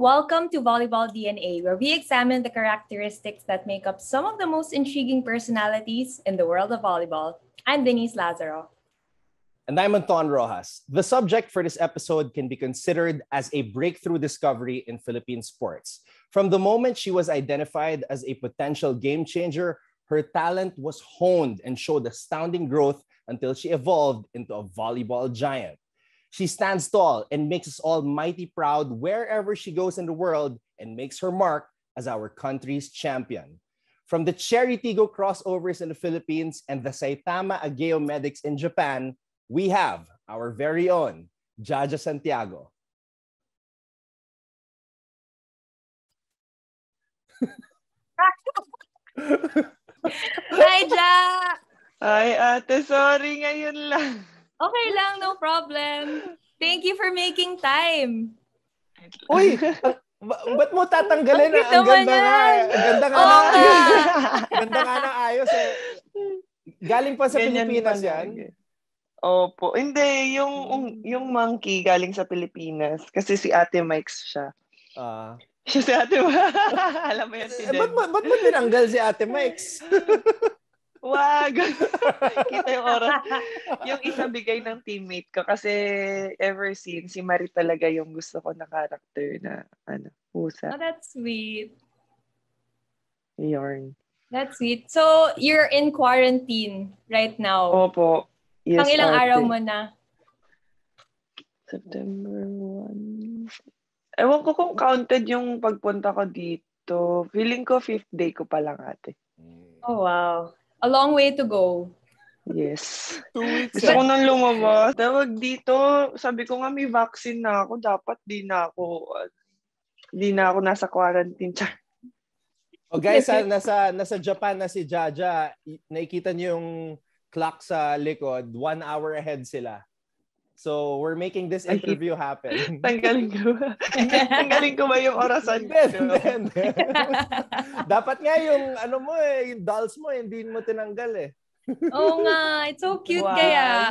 Welcome to Volleyball DNA, where we examine the characteristics that make up some of the most intriguing personalities in the world of volleyball. I'm Denise Lazaro. And I'm Anton Rojas. The subject for this episode can be considered as a breakthrough discovery in Philippine sports. From the moment she was identified as a potential game changer, her talent was honed and showed astounding growth until she evolved into a volleyball giant. She stands tall and makes us all mighty proud wherever she goes in the world and makes her mark as our country's champion. From the Cherry Tigo crossovers in the Philippines and the Saitama Ageo Medics in Japan, we have our very own Jaja Santiago. Hi, Ja! Ay, ate, sorry ngayon lang. Okay lang, no problem. Thank you for making time. Uy, ba- ba't mo tatanggalin? Ang Ang, ganda naman nga. yan. Ang ganda nga. Nga. ayos. ganda nga ng ayos eh. Galing pa sa Ganyan Pilipinas pa yan? lagi. Opo. Hindi, yung, yung monkey galing sa Pilipinas. Kasi si Ate Mike siya. Ah. Siya si Ate Mike. Alam mo yan si eh, ba't, Den. mo, ba't mo tinanggal si Ate Mike's? Wag! Kita yung oras. Yung isa bigay ng teammate ko. Kasi ever since, si Marie talaga yung gusto ko na character na, ano, Oh, pusa. that's sweet. Yarn. That's sweet. So, you're in quarantine right now. Opo. Yes, Pang ilang ate. araw mo na? September 1. Ewan ko kung counted yung pagpunta ko dito. Feeling ko fifth day ko pa lang ate. Oh, wow. A long way to go. Yes. Two weeks. Gusto ko nang lumabas. Tawag dito, sabi ko nga may vaccine na ako. Dapat di na ako, uh, di na ako nasa quarantine. Char. O Oh, guys, ah, nasa, nasa Japan na si Jaja. Nakikita niyo yung clock sa likod. One hour ahead sila. So, we're making this interview happen. Tanggalin ko ba? Tanggalin ko ba yung orasan ko? hindi, hindi. Dapat nga yung ano mo eh, yung dolls mo, hindi mo tinanggal eh. Oo nga. It's so cute Wag. kaya.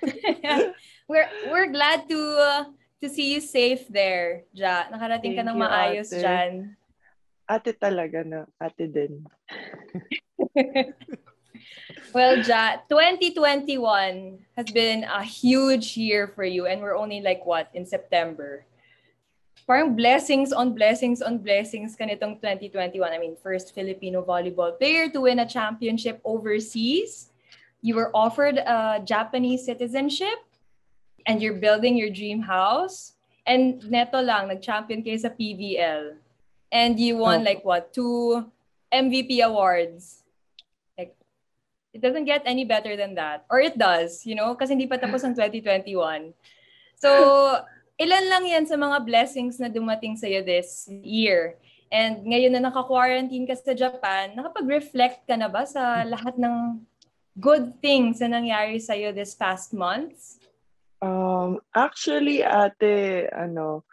we're we're glad to uh, to see you safe there, Ja. Nakarating ka Thank ng you, maayos ate. dyan. Ate talaga na. Ate din. Well, Ja, 2021 has been a huge year for you and we're only like what, in September. Parang blessings on blessings on blessings ka nitong 2021. I mean, first Filipino volleyball player to win a championship overseas. You were offered a Japanese citizenship and you're building your dream house. And neto lang, nag-champion kayo sa PVL. And you won Oh. like what, two MVP awards. It doesn't get any better than that. Or it does, you know, kasi hindi pa tapos ang 2021. So, ilan lang yan sa mga blessings na dumating sa'yo this year. And ngayon na naka-quarantine ka sa Japan, nakapag-reflect ka na ba sa lahat ng good things na nangyari sa'yo this past months? Um, actually, ate, ano,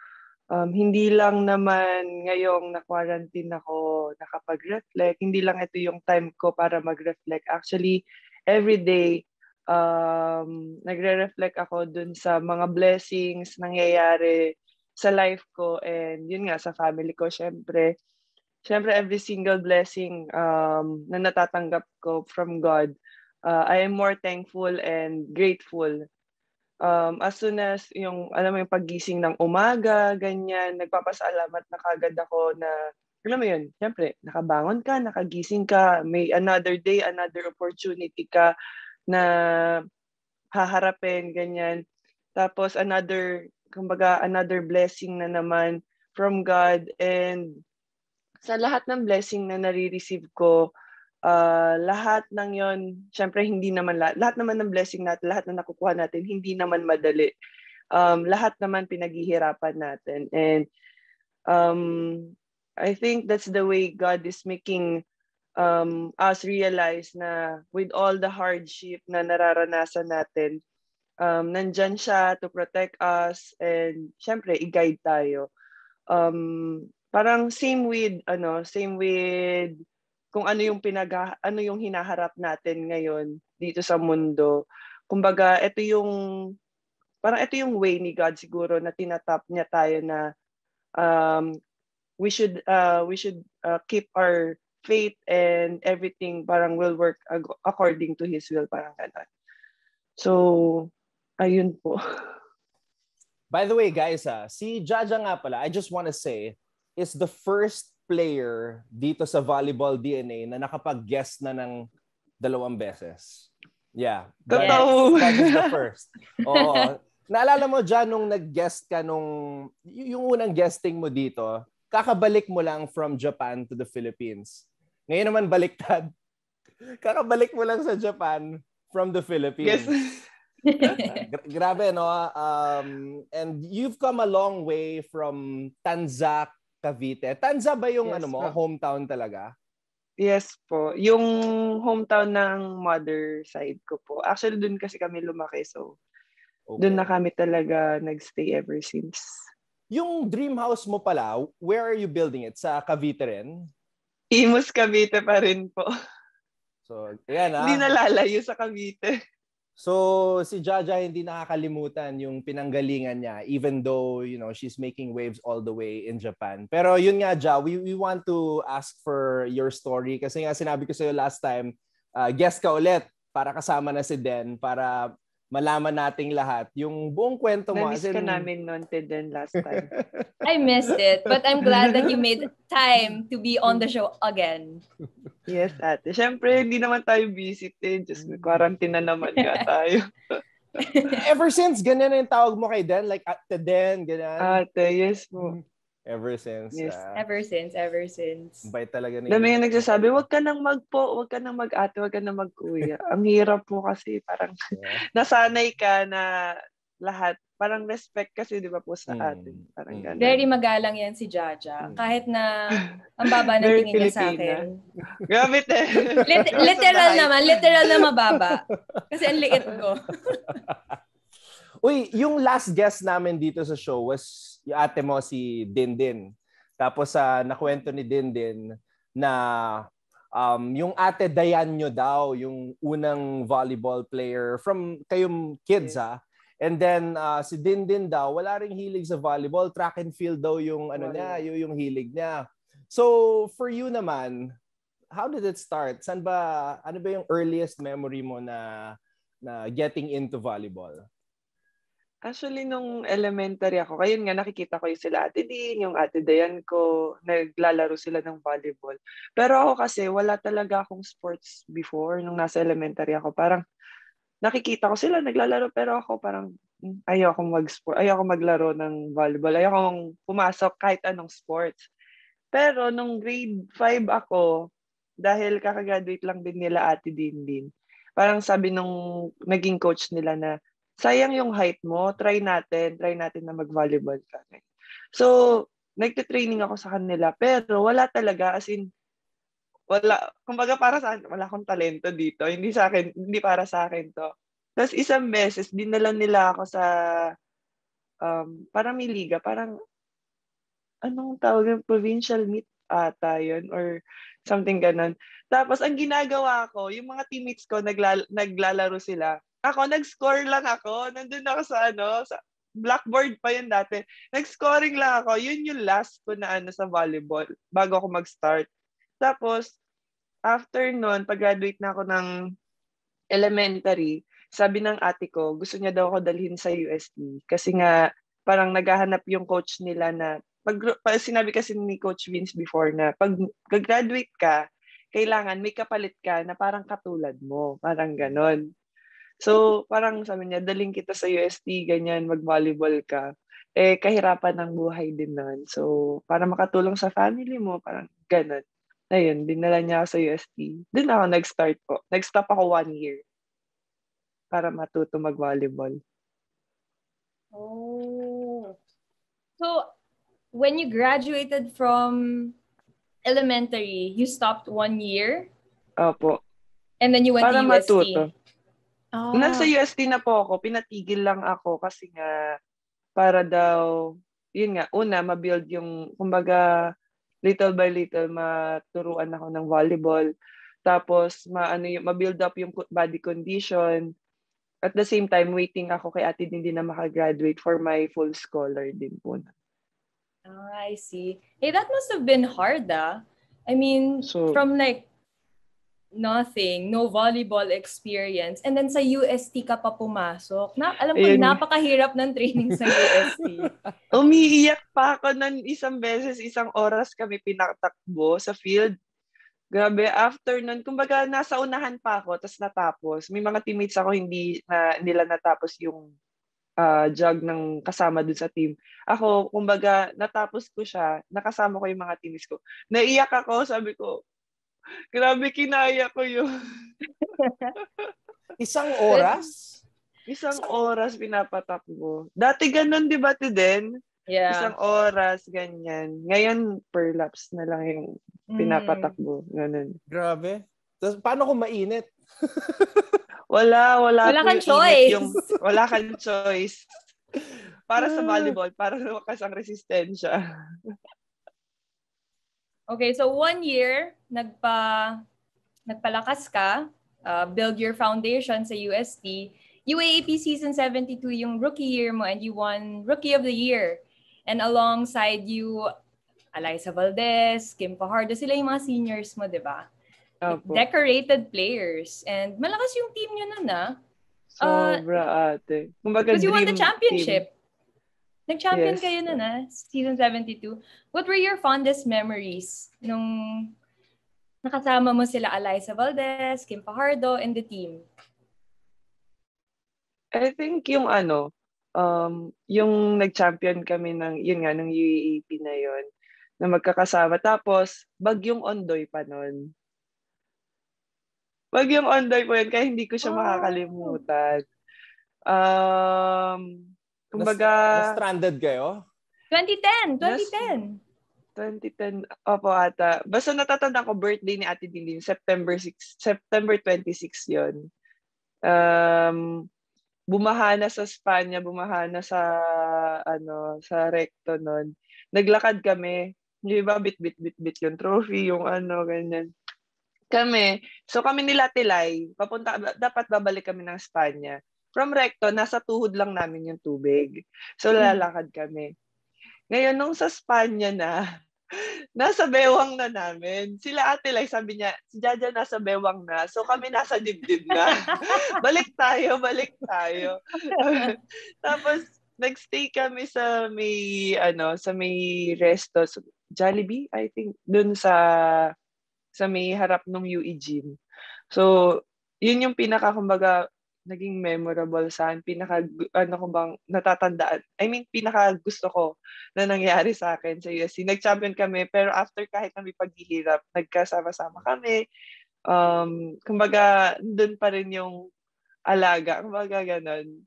um, hindi lang naman ngayong na-quarantine ako nakapag-reflect. Hindi lang ito yung time ko para mag-reflect. Actually, every day, um, nagre-reflect ako dun sa mga blessings nangyayari sa life ko and yun nga, sa family ko, syempre. Syempre, every single blessing um, na natatanggap ko from God, uh, I am more thankful and grateful um, as soon as yung, alam mo yung pagising ng umaga, ganyan, nagpapasalamat na kagad ako na, alam mo yun, syempre, nakabangon ka, nakagising ka, may another day, another opportunity ka na haharapin, ganyan. Tapos another, kumbaga, another blessing na naman from God and sa lahat ng blessing na nare-receive ko, uh, lahat ng yon syempre hindi naman lahat, lahat naman ng blessing natin, lahat na nakukuha natin, hindi naman madali. Um, lahat naman pinaghihirapan natin. And um, I think that's the way God is making um, us realize na with all the hardship na nararanasan natin, um, nandyan siya to protect us and syempre i-guide tayo. Um, parang same with ano, same with kung ano yung pinag ano yung hinaharap natin ngayon dito sa mundo. Kumbaga, ito yung parang ito yung way ni God siguro na tinatap niya tayo na um, we should uh, we should uh, keep our faith and everything parang will work according to His will, parang ganun. So, ayun po. By the way, guys, ah, si Jaja nga pala, I just want to say, is the first player dito sa Volleyball DNA na nakapag-guest na ng dalawang beses. Yeah. Totoo. that is the first. Oo. Naalala mo dyan nung nag-guest ka nung, yung unang guesting mo dito, kakabalik mo lang from Japan to the Philippines. Ngayon naman baliktad. Kakabalik mo lang sa Japan from the Philippines. Yes. Gra- grabe, no? Um, and you've come a long way from Tanza, Cavite. Tanza ba yung Yes, ano mo, po. hometown talaga? Yes po. Yung hometown ng mother side ko po. Actually, dun kasi kami lumaki. So, Okay. dun na kami talaga nagstay ever since. Yung dream house mo pala, where are you building it? Sa Cavite rin? Imus Cavite pa rin po. So, ayan ah. Hindi nalalayo sa Cavite. So, si Jaja hindi nakakalimutan yung pinanggalingan niya even though, you know, she's making waves all the way in Japan. Pero yun nga, Ja, we, we want to ask for your story kasi nga sinabi ko sa'yo last time, uh, guest ka ulit para kasama na si Den para malaman nating lahat yung buong kwento mo. Namiss As in- ka namin noon, Teden, last time. I missed it, but I'm glad that you made time to be on the show again. Yes, ate. Siyempre, hindi naman tayo busy, Tin. Just may quarantine na naman nga tayo. Ever since, ganyan na yung tawag mo kay Den? Like, at the Den, ganyan? Ate, yes po. Ever since. Yes. ah, Ever since, ever since. bait talaga ni Dami yung nagsasabi, wag ka nang magpo, wag ka nang mag-ate, wag ka nang mag-kuya. Ang hirap po kasi parang Yeah. nasanay ka na lahat. Parang respect kasi, di ba po, sa Mm. atin. Parang Mm. ganun. Very magalang yan si Jaja. Mm. Kahit na ang baba ng Very tingin niya sa akin. Grabe, te. Lit- literal naman, literal na mababa. Kasi ang liit ko. Uy, yung last guest namin dito sa show was yung ate mo si Dindin. Tapos sa nakwento ni Dindin na um, yung ate Dayan nyo daw, yung unang volleyball player from kayong kids Yes. ha. And then uh, si Dindin daw, wala ring hilig sa volleyball, track and field daw yung ano niya, yung, yung hilig niya. So for you naman, how did it start? San ba ano ba yung earliest memory mo na na getting into volleyball? Actually, nung elementary ako, kayun nga nakikita ko yung sila ate din, yung ate Dayan ko, naglalaro sila ng volleyball. Pero ako kasi, wala talaga akong sports before nung nasa elementary ako. Parang nakikita ko sila naglalaro, pero ako parang "Hmm, mag-sport, ayaw akong maglaro ng volleyball, akong pumasok kahit anong sports. Pero nung grade 5 ako, dahil kakagraduate lang din nila ate din din, parang sabi nung naging coach nila na, sayang yung height mo, try natin, try natin na mag-volleyball ka. So, nagte-training ako sa kanila, pero wala talaga, as in, wala, kumbaga para sa wala akong talento dito, hindi sa akin, hindi para sa akin to. Tapos isang beses, dinala nila ako sa, um, parang may liga, parang, anong tawag yung provincial meet ata yun, or something ganon. Tapos, ang ginagawa ko, yung mga teammates ko, naglal- naglalaro sila, ako, nag-score lang ako. Nandun ako sa ano, sa blackboard pa yun dati. Nag-scoring lang ako. Yun yung last ko na ano sa volleyball bago ako mag-start. Tapos, after nun, pag-graduate na ako ng elementary, sabi ng ate ko, gusto niya daw ako dalhin sa UST. Kasi nga, parang naghahanap yung coach nila na, pag, pag sinabi kasi ni Coach Vince before na, pag graduate ka, kailangan may kapalit ka na parang katulad mo. Parang ganon. So, parang sabi niya, daling kita sa UST, ganyan, mag-volleyball ka. Eh, kahirapan ng buhay din naman. So, para makatulong sa family mo, parang ganon. Ayun, dinala niya ako sa UST. Doon ako nag-start po. Nag-stop ako one year para matuto mag-volleyball. Oh. So, when you graduated from elementary, you stopped one year Opo. and then you went Para to UST. matuto. Ah. Nasa UST na po ako, pinatigil lang ako kasi nga para daw, yun nga, una, ma-build yung, kumbaga, little by little, maturuan ako ng volleyball. Tapos, maano yung, ma-build up yung body condition. at the same time, waiting ako kay ate din na makagraduate for my full scholar din po. Oh, I see. Hey, that must have been hard, ah. I mean, so, from like nothing, no volleyball experience, and then sa UST ka pa pumasok. Na, alam ko, napakahirap ng training sa UST. Umiiyak pa ako ng isang beses, isang oras kami pinatakbo sa field. Grabe, after nun, kumbaga nasa unahan pa ako, tapos natapos. May mga teammates ako hindi na nila natapos yung uh, jog ng kasama dun sa team. Ako, kumbaga, natapos ko siya, nakasama ko yung mga teammates ko. Naiyak ako, sabi ko, grabe kinaya ko yun. Isang oras? Isang oras pinapatakbo. Dati ganun, di ba, din? Yeah. Isang oras, ganyan. Ngayon, per laps na lang yung mm. pinapatakbo. Ganun. Grabe. Tapos, paano kung mainit? wala, wala. Wala kang choice. Yung, wala kang choice. Para sa volleyball, para lumakas ang resistensya. Okay, so one year, nagpa, nagpalakas ka, uh, build your foundation sa UST. UAAP Season 72 yung rookie year mo and you won Rookie of the Year. And alongside you, Eliza Valdez, Kim Fajardo, sila yung mga seniors mo, di ba? Opo. Decorated players. And malakas yung team nyo nun, ah. Sobra, uh, ate. Kumbaga, Because you won the championship. Team. Nag-champion yes. kayo nun, ah, season 72. What were your fondest memories nung nakasama mo sila Eliza Valdez, Kim Fajardo, and the team? I think yung ano, um, yung nag-champion kami ng, yun nga, ng UAAP na yon na magkakasama. Tapos, bagyong Ondoy pa nun. Bagyong Ondoy po yun, kaya hindi ko siya oh. makakalimutan. Um, kumbaga... Na, stranded kayo? 2010, 2010. 2010, opo ata. Basta natatanda ko birthday ni Ate Dilin, September 6, September 26 yon. Um, bumahana sa Spanya, bumahana sa ano, sa recto noon. Naglakad kami. Di ba bit bit bit bit yung trophy, yung ano ganyan. Kami, so kami nila Tilay, papunta dapat babalik kami ng Spanya. From recto, nasa tuhod lang namin yung tubig. So hmm. lalakad kami. Ngayon nung sa Spanya na, nasa bewang na namin. Sila ate like sabi niya, si Jaja nasa bewang na. So kami nasa dibdib na. balik tayo, balik tayo. Tapos nagstay kami sa may ano, sa may resto so, Jollibee, I think, dun sa sa may harap ng UE gym. So, yun yung pinaka kumbaga naging memorable sa akin, pinaka, ano ko bang natatandaan, I mean, pinaka gusto ko na nangyari sa akin sa USC. Nag-champion kami, pero after kahit na may paghihirap, nagkasama-sama kami. Um, kumbaga, doon pa rin yung alaga. Kumbaga, ganun.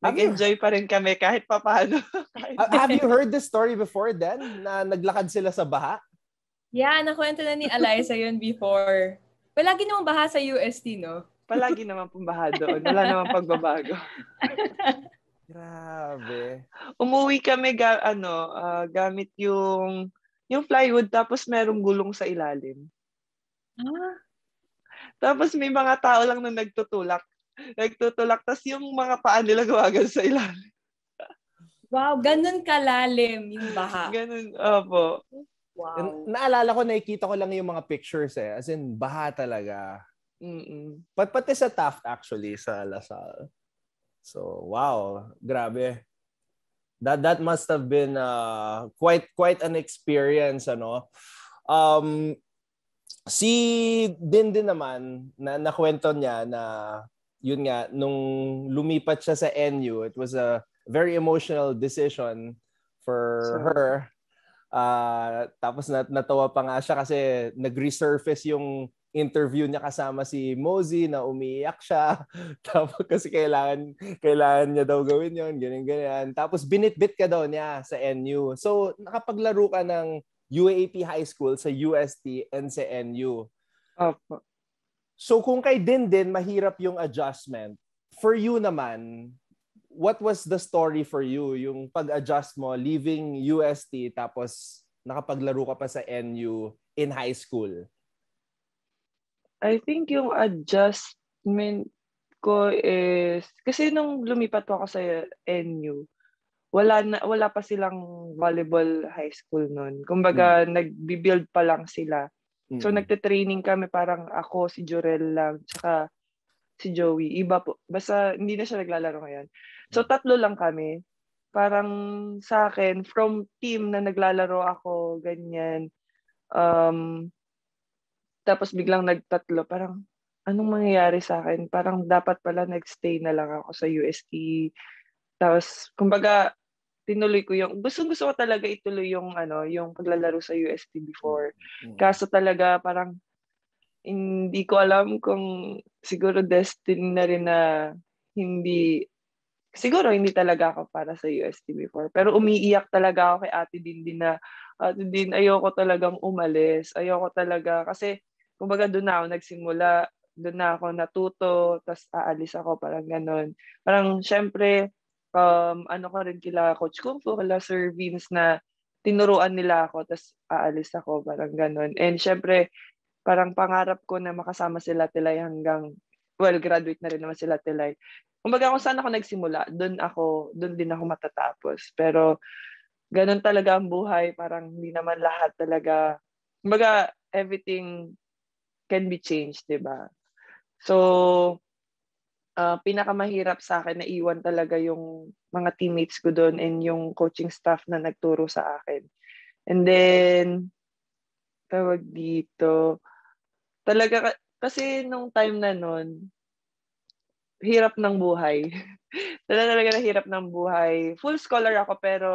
Nag-enjoy pa rin kami kahit papaano. Have you heard the story before then? Na naglakad sila sa baha? Yeah, nakwento na ni Eliza yun before. Palagi namang baha sa UST, no? Palagi naman pumbaha doon. Wala naman pagbabago. Grabe. Umuwi kami ga, ano, uh, gamit yung yung plywood tapos merong gulong sa ilalim. Ah. Tapos may mga tao lang na nagtutulak. Nagtutulak tapos yung mga paa nila gawagan sa ilalim. Wow, ganun kalalim yung baha. Ganun, opo. Wow. Naalala ko, nakikita ko lang yung mga pictures eh. As in, baha talaga. Mm-mm. Pat pati sa Taft actually sa Lasal. So, wow, grabe. That that must have been uh, quite quite an experience ano. Um si din din naman na nakwento niya na yun nga nung lumipat siya sa NU, it was a very emotional decision for so, her. Uh, tapos nat natawa pa nga siya kasi nag-resurface yung interview niya kasama si Mosey na umiiyak siya. Tapos kasi kailangan kailangan niya daw gawin 'yon, ganyan ganyan. Tapos binitbit ka daw niya sa NU. So nakapaglaro ka ng UAP High School sa UST and sa NU. Opo. So kung kay din din mahirap yung adjustment, for you naman, what was the story for you yung pag-adjust mo leaving UST tapos nakapaglaro ka pa sa NU in high school? I think yung adjustment ko is, kasi nung lumipat ako sa NU, wala na wala pa silang volleyball high school noon. Kumbaga mm. nagbi-build pa lang sila. Mm. So nagte-training kami parang ako si Jorel lang tsaka si Joey. Iba po. Basta hindi na siya naglalaro ngayon. So tatlo lang kami. Parang sa akin from team na naglalaro ako ganyan um tapos biglang nagtatlo parang anong mangyayari sa akin? Parang dapat pala nagstay na lang ako sa UST. Tapos kumbaga tinuloy ko yung gusto gusto ko talaga ituloy yung ano yung paglalaro sa UST before mm-hmm. kaso talaga parang hindi ko alam kung siguro destiny na rin na hindi siguro hindi talaga ako para sa UST before pero umiiyak talaga ako kay Ate Dindin na Ate Din ayoko talagang umalis ayoko talaga kasi kumbaga doon na ako nagsimula doon na ako natuto tapos aalis ako parang ganon parang syempre um, ano ko rin kila Coach Kung Fu, kila Sir Vince na tinuruan nila ako, tapos aalis ako, parang ganun. And syempre, parang pangarap ko na makasama sila Tilay hanggang, well, graduate na rin naman sila Tilay. Kumbaga kung saan ako nagsimula, doon ako, doon din ako matatapos. Pero, ganun talaga ang buhay, parang hindi naman lahat talaga, kumbaga, everything can be changed, di ba? So, uh, pinakamahirap sa akin na iwan talaga yung mga teammates ko doon and yung coaching staff na nagturo sa akin. And then, tawag dito, talaga, kasi nung time na nun, hirap ng buhay. talaga talaga na hirap ng buhay. Full scholar ako pero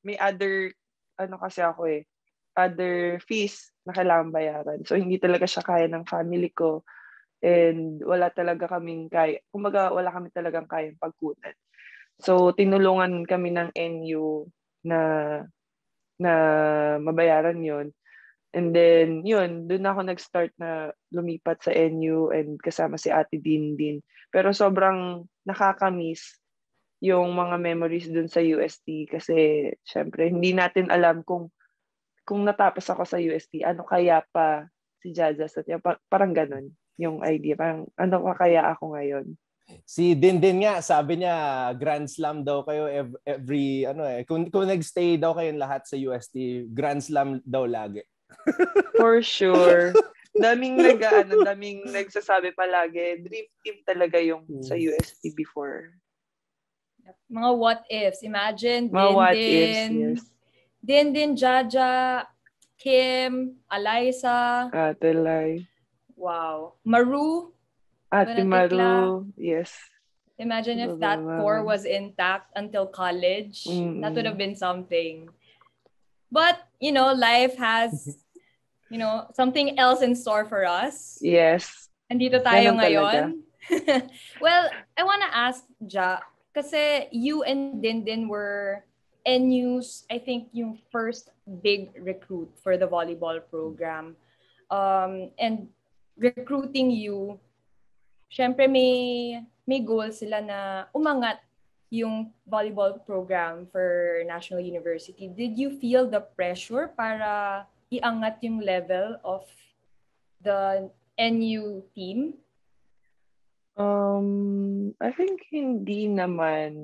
may other, ano kasi ako eh, other fees na kailangan bayaran. So, hindi talaga siya kaya ng family ko and wala talaga kaming kaya, kumaga wala kami talagang kayang pagkunan. So tinulungan kami ng NU na na mabayaran 'yon. And then, yun, doon ako nag-start na lumipat sa NU and kasama si Ate Din din. Pero sobrang nakakamiss yung mga memories doon sa UST kasi syempre hindi natin alam kung kung natapos ako sa UST, ano kaya pa si Jaja sa parang ganun yung idea. Parang ano ka kaya ako ngayon? Si Dindin nga, sabi niya Grand Slam daw kayo every, every ano eh. Kung, kung nag-stay daw kayong lahat sa UST, Grand Slam daw lagi. For sure. daming nag ano, daming nagsasabi palagi, dream team talaga yung sa hmm. UST before. Mga what ifs. Imagine, Mga Din what Din, ifs, yes. Din Din, Jaja, Kim, Eliza. Ate Lai. Wow. Maru. Ate Maru, yes. Imagine if that core was intact until college. Mm-mm. That would have been something. But, you know, life has, you know, something else in store for us. Yes. And Andito tayo Ganun ngayon. well, I want to ask Ja, kasi you and Dindin were NU's, I think, yung first big recruit for the volleyball program. Um, and recruiting you, syempre may, may goal sila na umangat yung volleyball program for National University. Did you feel the pressure para iangat yung level of the NU team? Um, I think hindi naman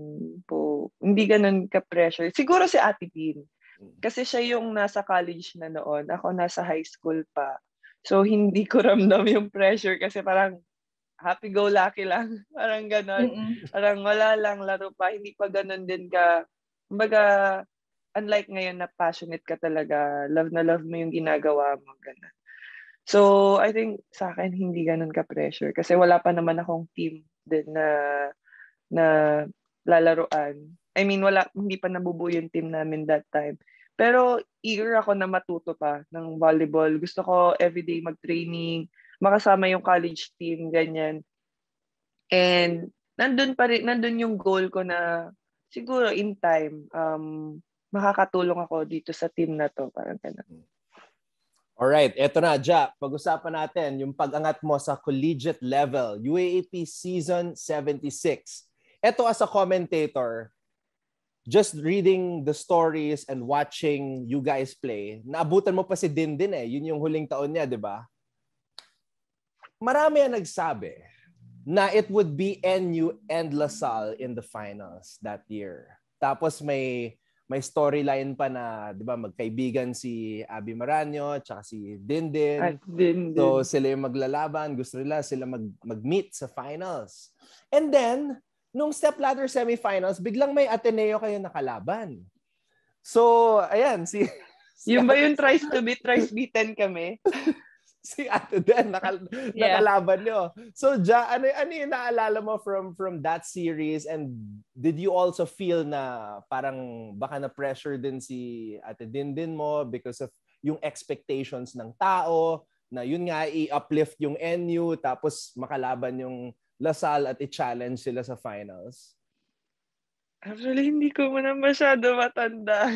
po, hindi ganun ka-pressure. Siguro si Ate Bean. Mm. Kasi siya yung nasa college na noon. Ako nasa high school pa. So, hindi ko ramdam yung pressure kasi parang happy-go-lucky lang. parang ganon. Mm-mm. Parang wala lang, laro pa. Hindi pa ganon din ka. Kumbaga, unlike ngayon na passionate ka talaga, love na love mo yung ginagawa mo, ganon. So, I think sa akin, hindi ganon ka-pressure. Kasi wala pa naman akong team din na na lalaruan. I mean, wala, hindi pa nabubuo yung team namin that time. Pero eager ako na matuto pa ng volleyball. Gusto ko everyday mag-training, makasama yung college team, ganyan. And nandun pa rin, nandun yung goal ko na siguro in time, um, makakatulong ako dito sa team na to. Parang ganun. Alright, eto na, Ja. Pag-usapan natin yung pag-angat mo sa collegiate level, UAAP Season 76. Ito as a commentator, just reading the stories and watching you guys play, naabutan mo pa si Din Din eh. Yun yung huling taon niya, di ba? Marami ang nagsabi na it would be NU and LaSalle in the finals that year. Tapos may may storyline pa na, 'di ba, magkaibigan si Abby Maranyo at si Dindin. At din, So sila yung maglalaban, gusto nila sila mag mag-meet sa finals. And then nung step ladder semifinals, biglang may Ateneo kayo nakalaban. So, ayan, si Yung ba yung tries to beat, tries beaten kami? si Ate Den nakal Yeah. nakalaban nyo. So, ja, ano, ano yung naalala mo from from that series and did you also feel na parang baka na pressure din si Ate Dindin mo because of yung expectations ng tao na yun nga i-uplift yung NU tapos makalaban yung Lasal at i-challenge sila sa finals? Actually, hindi ko mo na masyado matanda.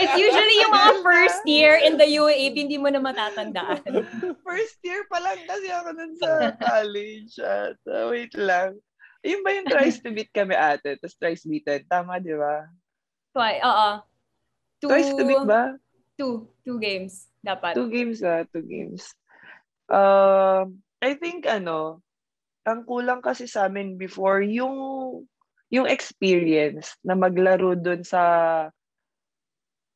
It's usually yung mga first year in the UAAP, hindi mo na matatandaan. First year pa lang kasi ako nun sa college. At, uh, wait lang. Yun ba yung tries to beat kami ate? Tapos tries beaten. Tama, di ba? Twice, oo. Two, Tries to beat ba? Two, two games dapat. Two games ah, two games. Um, I think ano, ang kulang kasi sa amin before yung yung experience na maglaro dun sa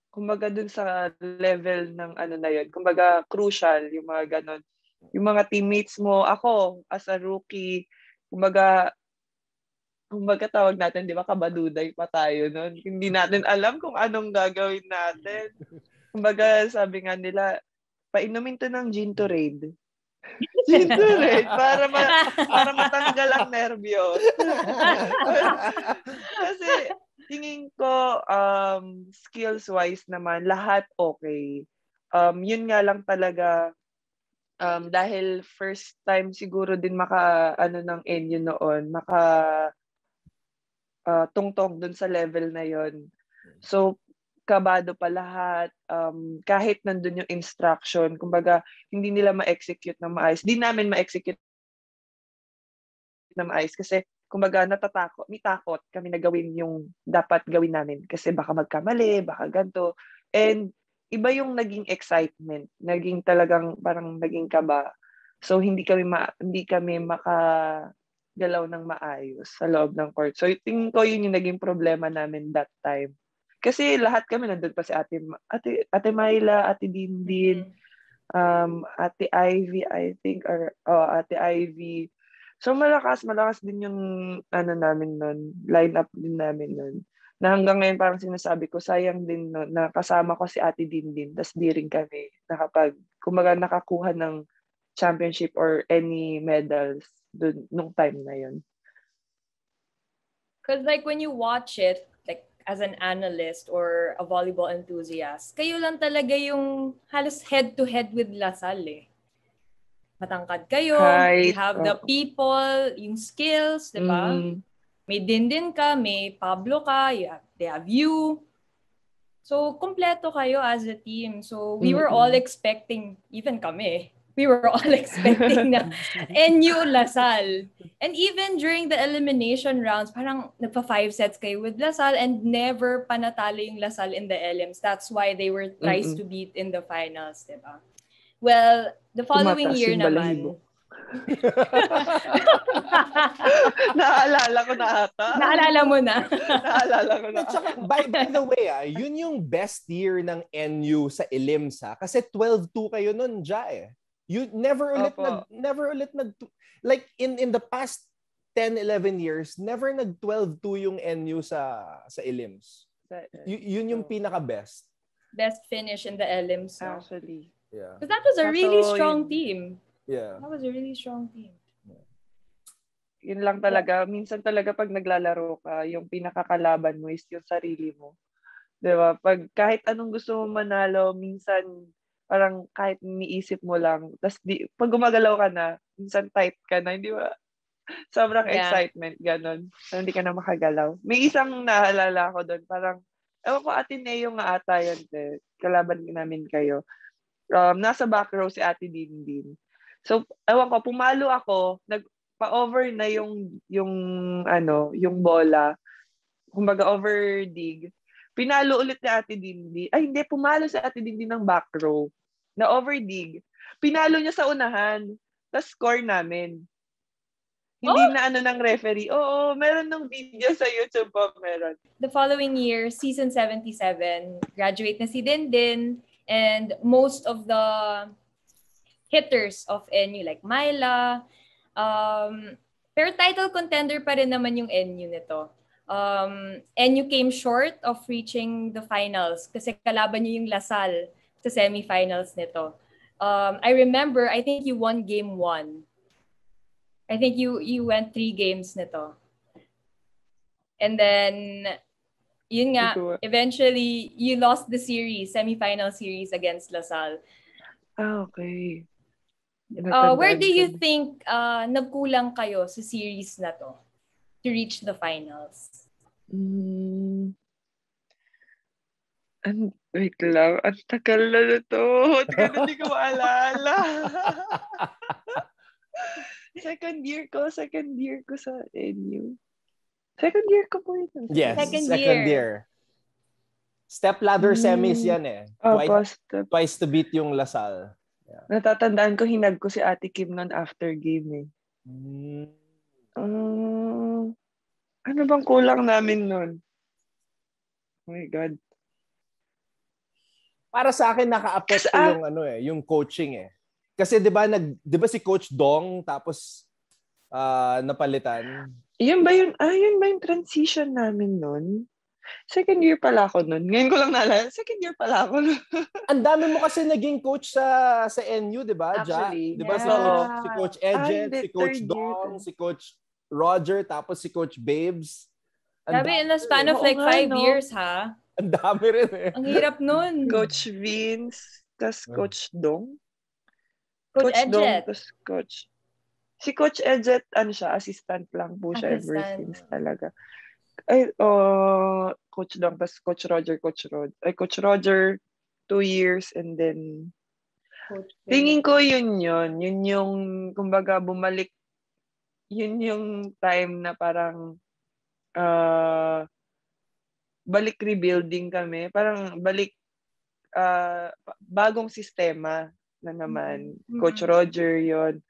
kumbaga dun sa level ng ano na yun. Kumbaga crucial yung mga ganon. Yung mga teammates mo, ako as a rookie, kumbaga kumbaga tawag natin, di ba, kabaduday pa tayo nun. Hindi natin alam kung anong gagawin natin. Kumbaga, sabi nga nila, painumin to ng gin to raid. Raid, para, ma- para matanggal ang nerbyo. Kasi, tingin ko, um, skills-wise naman, lahat okay. Um, yun nga lang talaga, um, dahil first time siguro din maka, ano ng NU noon, maka, uh, tungtong dun sa level na yon. So, kabado pa lahat. Um, kahit nandun yung instruction, kumbaga, hindi nila ma-execute ng maayos. Di namin ma-execute ng maayos kasi, kumbaga, natatakot, may takot kami na gawin yung dapat gawin namin kasi baka magkamali, baka ganto. And, iba yung naging excitement, naging talagang parang naging kaba. So, hindi kami ma- hindi kami maka galaw ng maayos sa loob ng court. So, tingin ko yun yung naging problema namin that time. Kasi lahat kami nandun pa si Ate, Ate, Ate Myla, Ate Dindin, um, Ate Ivy, I think, or oh, Ate Ivy. So, malakas, malakas din yung ano namin nun, line up din namin nun. Na hanggang ngayon parang sinasabi ko, sayang din nun, na kasama ko si Ate Dindin, tas di rin kami nakapag, kumaga nakakuha ng championship or any medals dun, nung time na yun. Because like when you watch it, as an analyst or a volleyball enthusiast, kayo lang talaga yung halos head-to-head with Lasal eh. Matangkad kayo, Right. you have the Oo. people, yung skills, di ba? Mm. May Dindin ka, may Pablo ka, you have, they have you. So, kompleto kayo as a team. So, we were all expecting, even kami, we were all expecting na NU Lasal. And even during the elimination rounds, parang nagpa five sets kayo with Lasal and never panatalo yung Lasal in the LMs. That's why they were tries Mm-mm. to beat in the finals, di ba? Well, the following Tumataas year yung naman. balahibo. Naalala ko na ata. Naalala mo na. Naalala ko na. At saka, by, by the way, ah, yun yung best year ng NU sa Elims ha? Kasi 12-2 kayo nun, Ja eh. You never ulit Opo. nag never ulit nag like in in the past 10 11 years never nag 12-2 yung NU sa sa Elims. Y- yun yung pinaka best. Best finish in the LMs. No? Actually. Yeah. Because that was a really Kaso, strong yun- team. Yeah. That was a really strong team. Yun lang talaga. Minsan talaga pag naglalaro ka, yung pinakakalaban mo is yung sarili mo. 'Di ba? Pag kahit anong gusto mo manalo, minsan parang kahit niisip mo lang, tas di, pag gumagalaw ka na, minsan tight ka na, hindi ba? Sobrang Yeah. excitement, ganon. So, hindi ka na makagalaw. May isang naalala ko doon, parang, ewan ko, Ateneo nga ata yun, te. Kalaban namin kayo. Um, nasa back row si Ate Dindin. So, ewan ko, pumalo ako, nag, pa-over na yung, yung, ano, yung bola. Kumbaga, over dig. Pinalo ulit ni Ate Dindi. Ay, hindi, pumalo si Ate Dindi ng back row. Na over dig. Pinalo niya sa unahan. Tapos score namin. Hindi Oh! na ano ng referee. Oo, meron ng video sa YouTube po, meron. The following year, season 77, graduate na si Dindin and most of the hitters of NU like Myla. Um, pero title contender pa rin naman yung NU nito. Um, NU came short of reaching the finals kasi kalaban niyo yung Lasal sa semifinals nito. Um, I remember, I think you won game one. I think you you went three games nito. And then, yun nga, Ito, eventually, you lost the series, semifinal series against Lasal. Ah, okay. Uh, where do you think uh, nagkulang kayo sa series na to to reach the finals? Mm. An wait lang. Ang tagal na na to. Tagal na hindi ko maalala. second year ko. Second year ko sa NU. Second year ko po ito. Yes, Second second, year. year. Step ladder Hmm. semis yan eh. Oh, Twice, twice to beat yung Lasal. Natatandaan ko, hinag ko si Ate Kim noon after game eh. Mm. Ah, ano bang kulang namin noon? Oh my God. Para sa akin naka-apekto Sa- yung ano eh, yung coaching eh. Kasi 'di ba nag 'di ba si Coach Dong tapos ah, napalitan. Yun ba yun? Ah, yun ba yung transition namin noon? Second year pala ako noon. Ngayon ko lang naalala. Second year pala ako. Ang dami mo kasi naging coach sa sa NU, 'di ba? Ja? Actually, 'Di ba si yeah. Coach si Coach Ah, hindi, si Coach year Dong, to. si Coach Roger, tapos si Coach Babes. Sabi, in the span of like nga, five no? years, ha? Ang dami rin eh. Ang hirap nun. Coach Vince, tas Ah. Coach Dong. Coach Dong, Edget. tas Coach. Si Coach Edget, ano siya, assistant lang po siya ever Assistant. since talaga. Ay, oh, Coach Dong, tas Coach Roger, Coach Rod. Ay, Coach Roger, two years, and then Coach Tingin ko yun yun. Yun yung, kumbaga, bumalik. Yun yung time na parang uh, balik rebuilding kami. Parang balik uh, bagong sistema na naman. Mhm. Coach Roger yon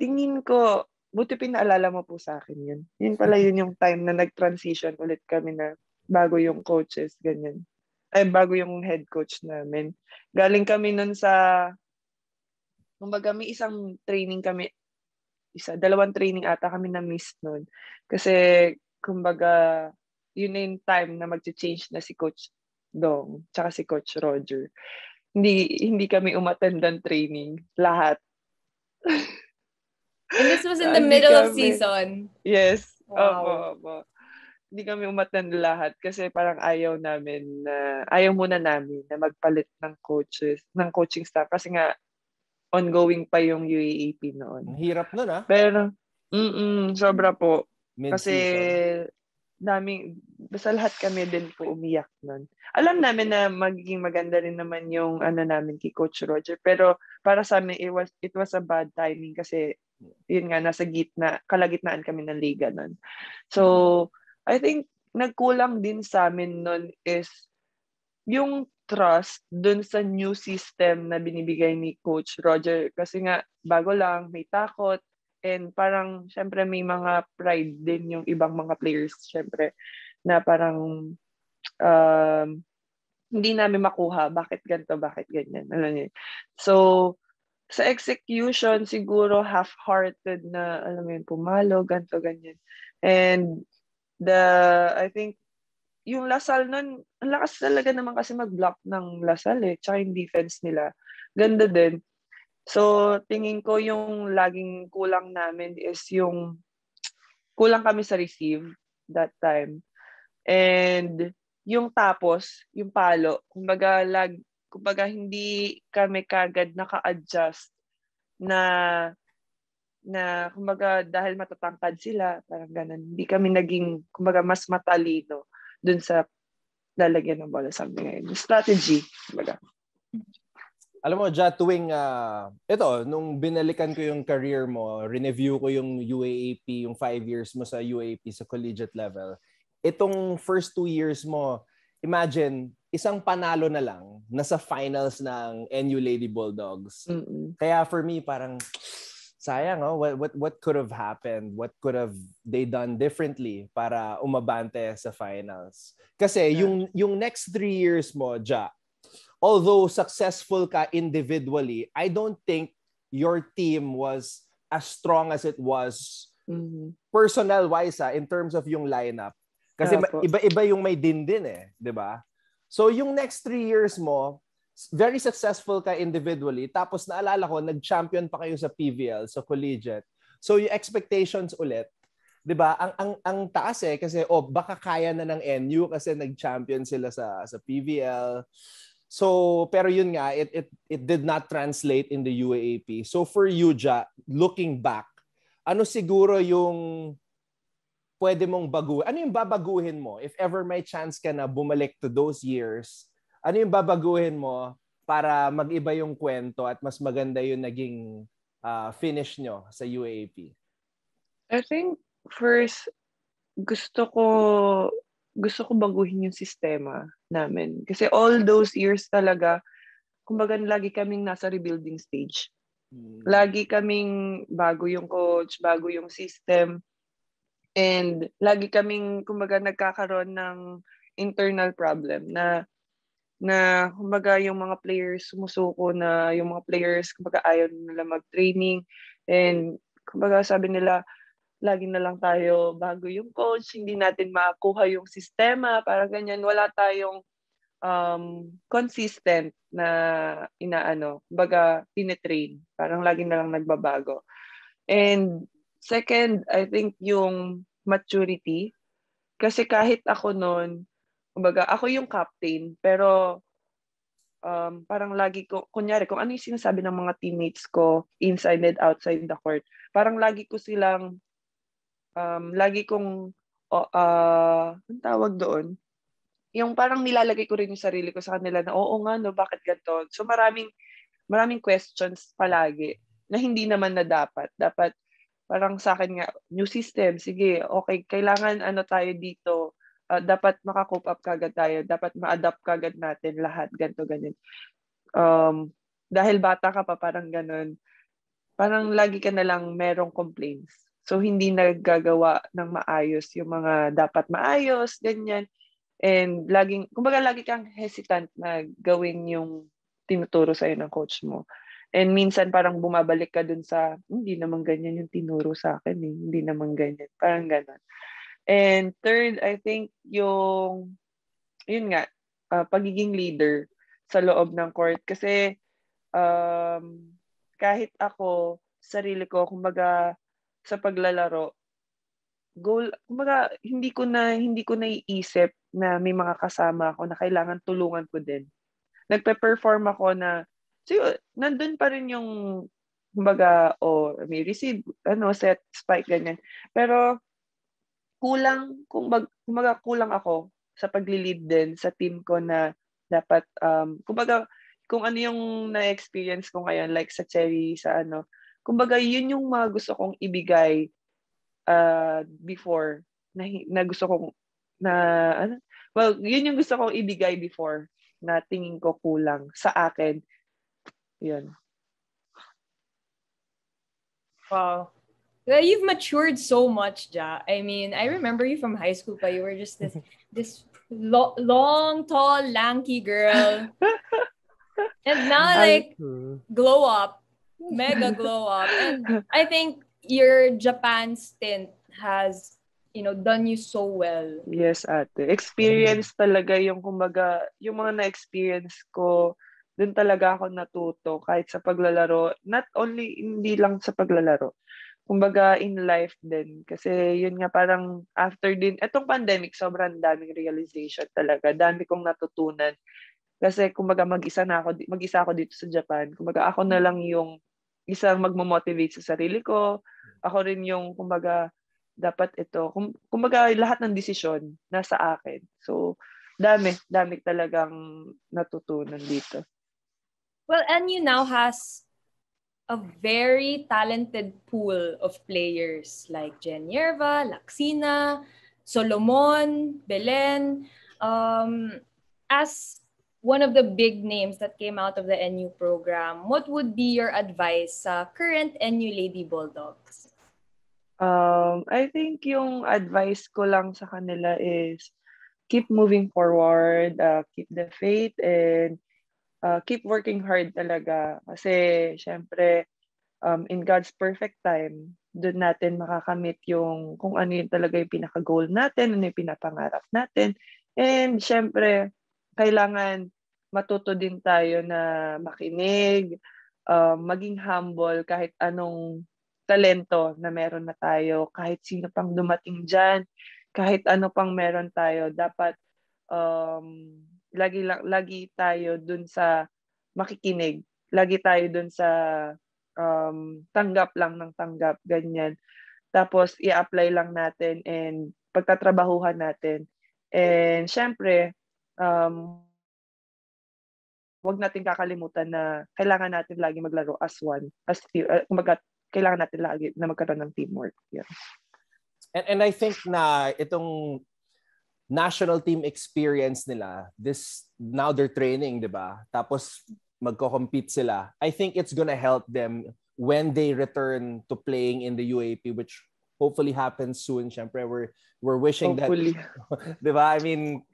Tingin ko, buti pinaalala mo po sa akin yun. Yun pala yun yung time na nag-transition ulit kami na bago yung coaches, ganyan. Ay, bago yung head coach namin. Galing kami nun sa, kumbaga may isang training kami, isa, dalawang training ata kami na miss nun. Kasi, kumbaga, yun na yung time na mag-change na si Coach Dong, tsaka si Coach Roger. Hindi hindi kami umattend ng training. Lahat. And this was in the middle of kami. season. Yes. Wow. Opo, opo. Hindi kami umattend lahat kasi parang ayaw namin na, ayaw muna namin na magpalit ng coaches, ng coaching staff kasi nga ongoing pa yung UAAP noon. Hirap nun ah. Pero, mm sobra po. Kasi Daming, basta lahat kami din po umiyak nun. Alam namin na magiging maganda rin naman yung ano namin kay Coach Roger. Pero para sa amin, it was, it was a bad timing kasi yun nga, nasa gitna, kalagitnaan kami ng liga nun. So, I think nagkulang din sa amin nun is yung trust dun sa new system na binibigay ni Coach Roger. Kasi nga, bago lang, may takot, and parang, syempre, may mga pride din yung ibang mga players, syempre, na parang, um, hindi namin makuha, bakit ganito, bakit ganyan. Alam niyo. So, sa execution, siguro half-hearted na, alam mo yun, pumalo, ganito, ganyan. And the, I think, yung Lasal nun, ang lakas talaga naman kasi mag-block ng Lasal eh, tsaka yung defense nila. Ganda din. So, tingin ko yung laging kulang namin is yung kulang kami sa receive that time. And yung tapos, yung palo, kumbaga, lag, kumbaga hindi kami kagad naka-adjust na na kumbaga dahil matatangkad sila, parang ganun. Hindi kami naging kumbaga mas matalino dun sa lalagyan ng bola sa ngayon. Strategy, kumbaga. Alam mo, Ja, tuwing, ah, ito, nung binalikan ko yung career mo, review ko yung UAAP, yung five years mo sa UAAP sa collegiate level, itong first two years mo, imagine, isang panalo na lang, nasa finals ng NU Lady Bulldogs. Mm-mm. Kaya for me, parang, sayang oh, what, what, what could have happened? What could have they done differently para umabante sa finals? Kasi yeah. yung, yung next three years mo, Ja, although successful ka individually, I don't think your team was as strong as it was mm-hmm. personnel-wise ha, in terms of yung lineup. Kasi yeah, iba-iba yung may din din eh, di ba? So yung next three years mo, very successful ka individually, tapos naalala ko, nag-champion pa kayo sa PVL, sa collegiate. So yung expectations ulit, 'di ba? Ang ang ang taas eh kasi oh baka kaya na ng NU kasi nag-champion sila sa sa PVL. So pero yun nga it it it did not translate in the UAAP. So for you Ja, looking back, ano siguro yung pwede mong baguhin? Ano yung babaguhin mo if ever may chance ka na bumalik to those years? Ano yung babaguhin mo para mag-iba yung kwento at mas maganda yung naging uh, finish nyo sa UAAP? I think first gusto ko gusto ko baguhin yung sistema namin. Kasi all those years talaga, kumbaga lagi kaming nasa rebuilding stage. Hmm. Lagi kaming bago yung coach, bago yung system. And lagi kaming, kumbaga, nagkakaroon ng internal problem na na kumbaga yung mga players sumusuko na yung mga players kumbaga ayaw nila mag-training and kumbaga sabi nila lagi na lang tayo bago yung coach hindi natin makuha yung sistema para ganyan. Wala tayong um, consistent na inaano kumbaga tinetrain. Parang lagi na lang nagbabago. And Second, I think yung maturity. Kasi kahit ako noon, kumbaga, ako yung captain, pero um, parang lagi ko, kunyari, kung ano yung sinasabi ng mga teammates ko inside and outside the court, parang lagi ko silang, um, lagi kong, uh, uh, ang tawag doon, yung parang nilalagay ko rin yung sarili ko sa kanila na, oo nga, no, bakit ganito? So maraming, maraming questions palagi na hindi naman na dapat. Dapat, parang sa akin nga, new system, sige, okay, kailangan ano tayo dito, uh, dapat makakope up kagad tayo, dapat ma-adapt kagad natin lahat, ganto ganyan. Um, dahil bata ka pa, parang ganun, parang lagi ka na lang merong complaints. So, hindi nagagawa ng maayos yung mga dapat maayos, ganyan. And laging, kumbaga lagi kang hesitant na gawin yung tinuturo sa'yo ng coach mo. And minsan parang bumabalik ka dun sa, hindi naman ganyan yung tinuro sa akin eh. Hindi naman ganyan. Parang ganun. And third, I think yung, yun nga, uh, pagiging leader sa loob ng court. Kasi um, kahit ako, sarili ko, kumbaga sa paglalaro, goal, kumbaga hindi ko na hindi ko naiisip na may mga kasama ako na kailangan tulungan ko din. Nagpe-perform ako na So, yun, nandun pa rin yung, kumbaga, o oh, may receive, ano, set, spike, ganyan. Pero, kulang, kumbaga, kumbaga kulang ako sa pagli-lead din sa team ko na dapat, um, kumbaga, kung ano yung na-experience ko ngayon, like sa Cherry, sa ano, kumbaga, yun yung mga gusto kong ibigay uh, before, na, na gusto kong, na, ano, well, yun yung gusto kong ibigay before na tingin ko kulang sa akin Yun. Wow. Well, you've matured so much, Ja. I mean, I remember you from high school, but you were just this this lo- long, tall, lanky girl. and now, like, glow up, mega glow up. And I think your Japan stint has, you know, done you so well. Yes, ate. Experience talaga yung, kumbaga, yung mga na-experience ko doon talaga ako natuto kahit sa paglalaro. Not only, hindi lang sa paglalaro. Kumbaga, in life din. Kasi yun nga parang after din, etong pandemic, sobrang daming realization talaga. Dami kong natutunan. Kasi kumbaga mag-isa na ako, mag-isa ako dito sa Japan. Kumbaga ako na lang yung isang magmo-motivate sa sarili ko. Ako rin yung kumbaga dapat ito. Kumbaga lahat ng desisyon nasa akin. So dami, dami talagang natutunan dito. Well, NU now has a very talented pool of players like Jen Yerva, Laxina, Solomon, Belen. Um, as one of the big names that came out of the NU program, what would be your advice sa current NU Lady Bulldogs? Um, I think yung advice ko lang sa kanila is keep moving forward, uh, keep the faith, and uh, keep working hard talaga. Kasi, syempre, um, in God's perfect time, doon natin makakamit yung kung ano yung talaga yung pinaka-goal natin, ano yung pinapangarap natin. And syempre, kailangan matuto din tayo na makinig, uh, maging humble kahit anong talento na meron na tayo, kahit sino pang dumating dyan, kahit ano pang meron tayo, dapat um, lagi, lagi tayo dun sa makikinig. Lagi tayo dun sa um, tanggap lang ng tanggap, ganyan. Tapos, i-apply lang natin and pagtatrabahuhan natin. And syempre, um, wag natin kakalimutan na kailangan natin lagi maglaro as one. As uh, kumbaga, kailangan natin lagi na magkaroon ng teamwork. Yeah. And, and I think na itong national team experience nila, this now they're training, 'di ba? Tapos magko-compete sila. I think it's gonna help them when they return to playing in the UAP which hopefully happens soon. Syempre, we're we're wishing hopefully. that 'di ba? I mean,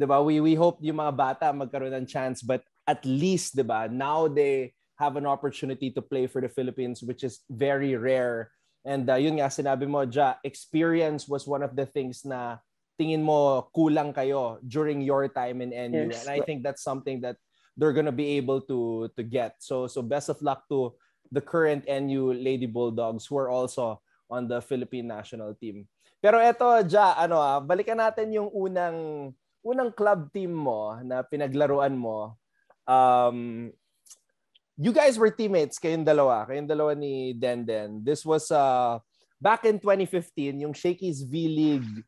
'di ba? We we hope yung mga bata magkaroon ng chance but at least 'di ba? Now they have an opportunity to play for the Philippines which is very rare. And uh, yun nga sinabi mo, Ja, experience was one of the things na tingin mo kulang kayo during your time in NU. Yes. And I think that's something that they're gonna be able to to get. So so best of luck to the current NU Lady Bulldogs who are also on the Philippine national team. Pero eto, Ja, ano ah, balikan natin yung unang unang club team mo na pinaglaruan mo, um, you guys were teammates, kayong dalawa, kayong dalawa ni Denden. This was uh, back in 2015, yung Shakey's V-League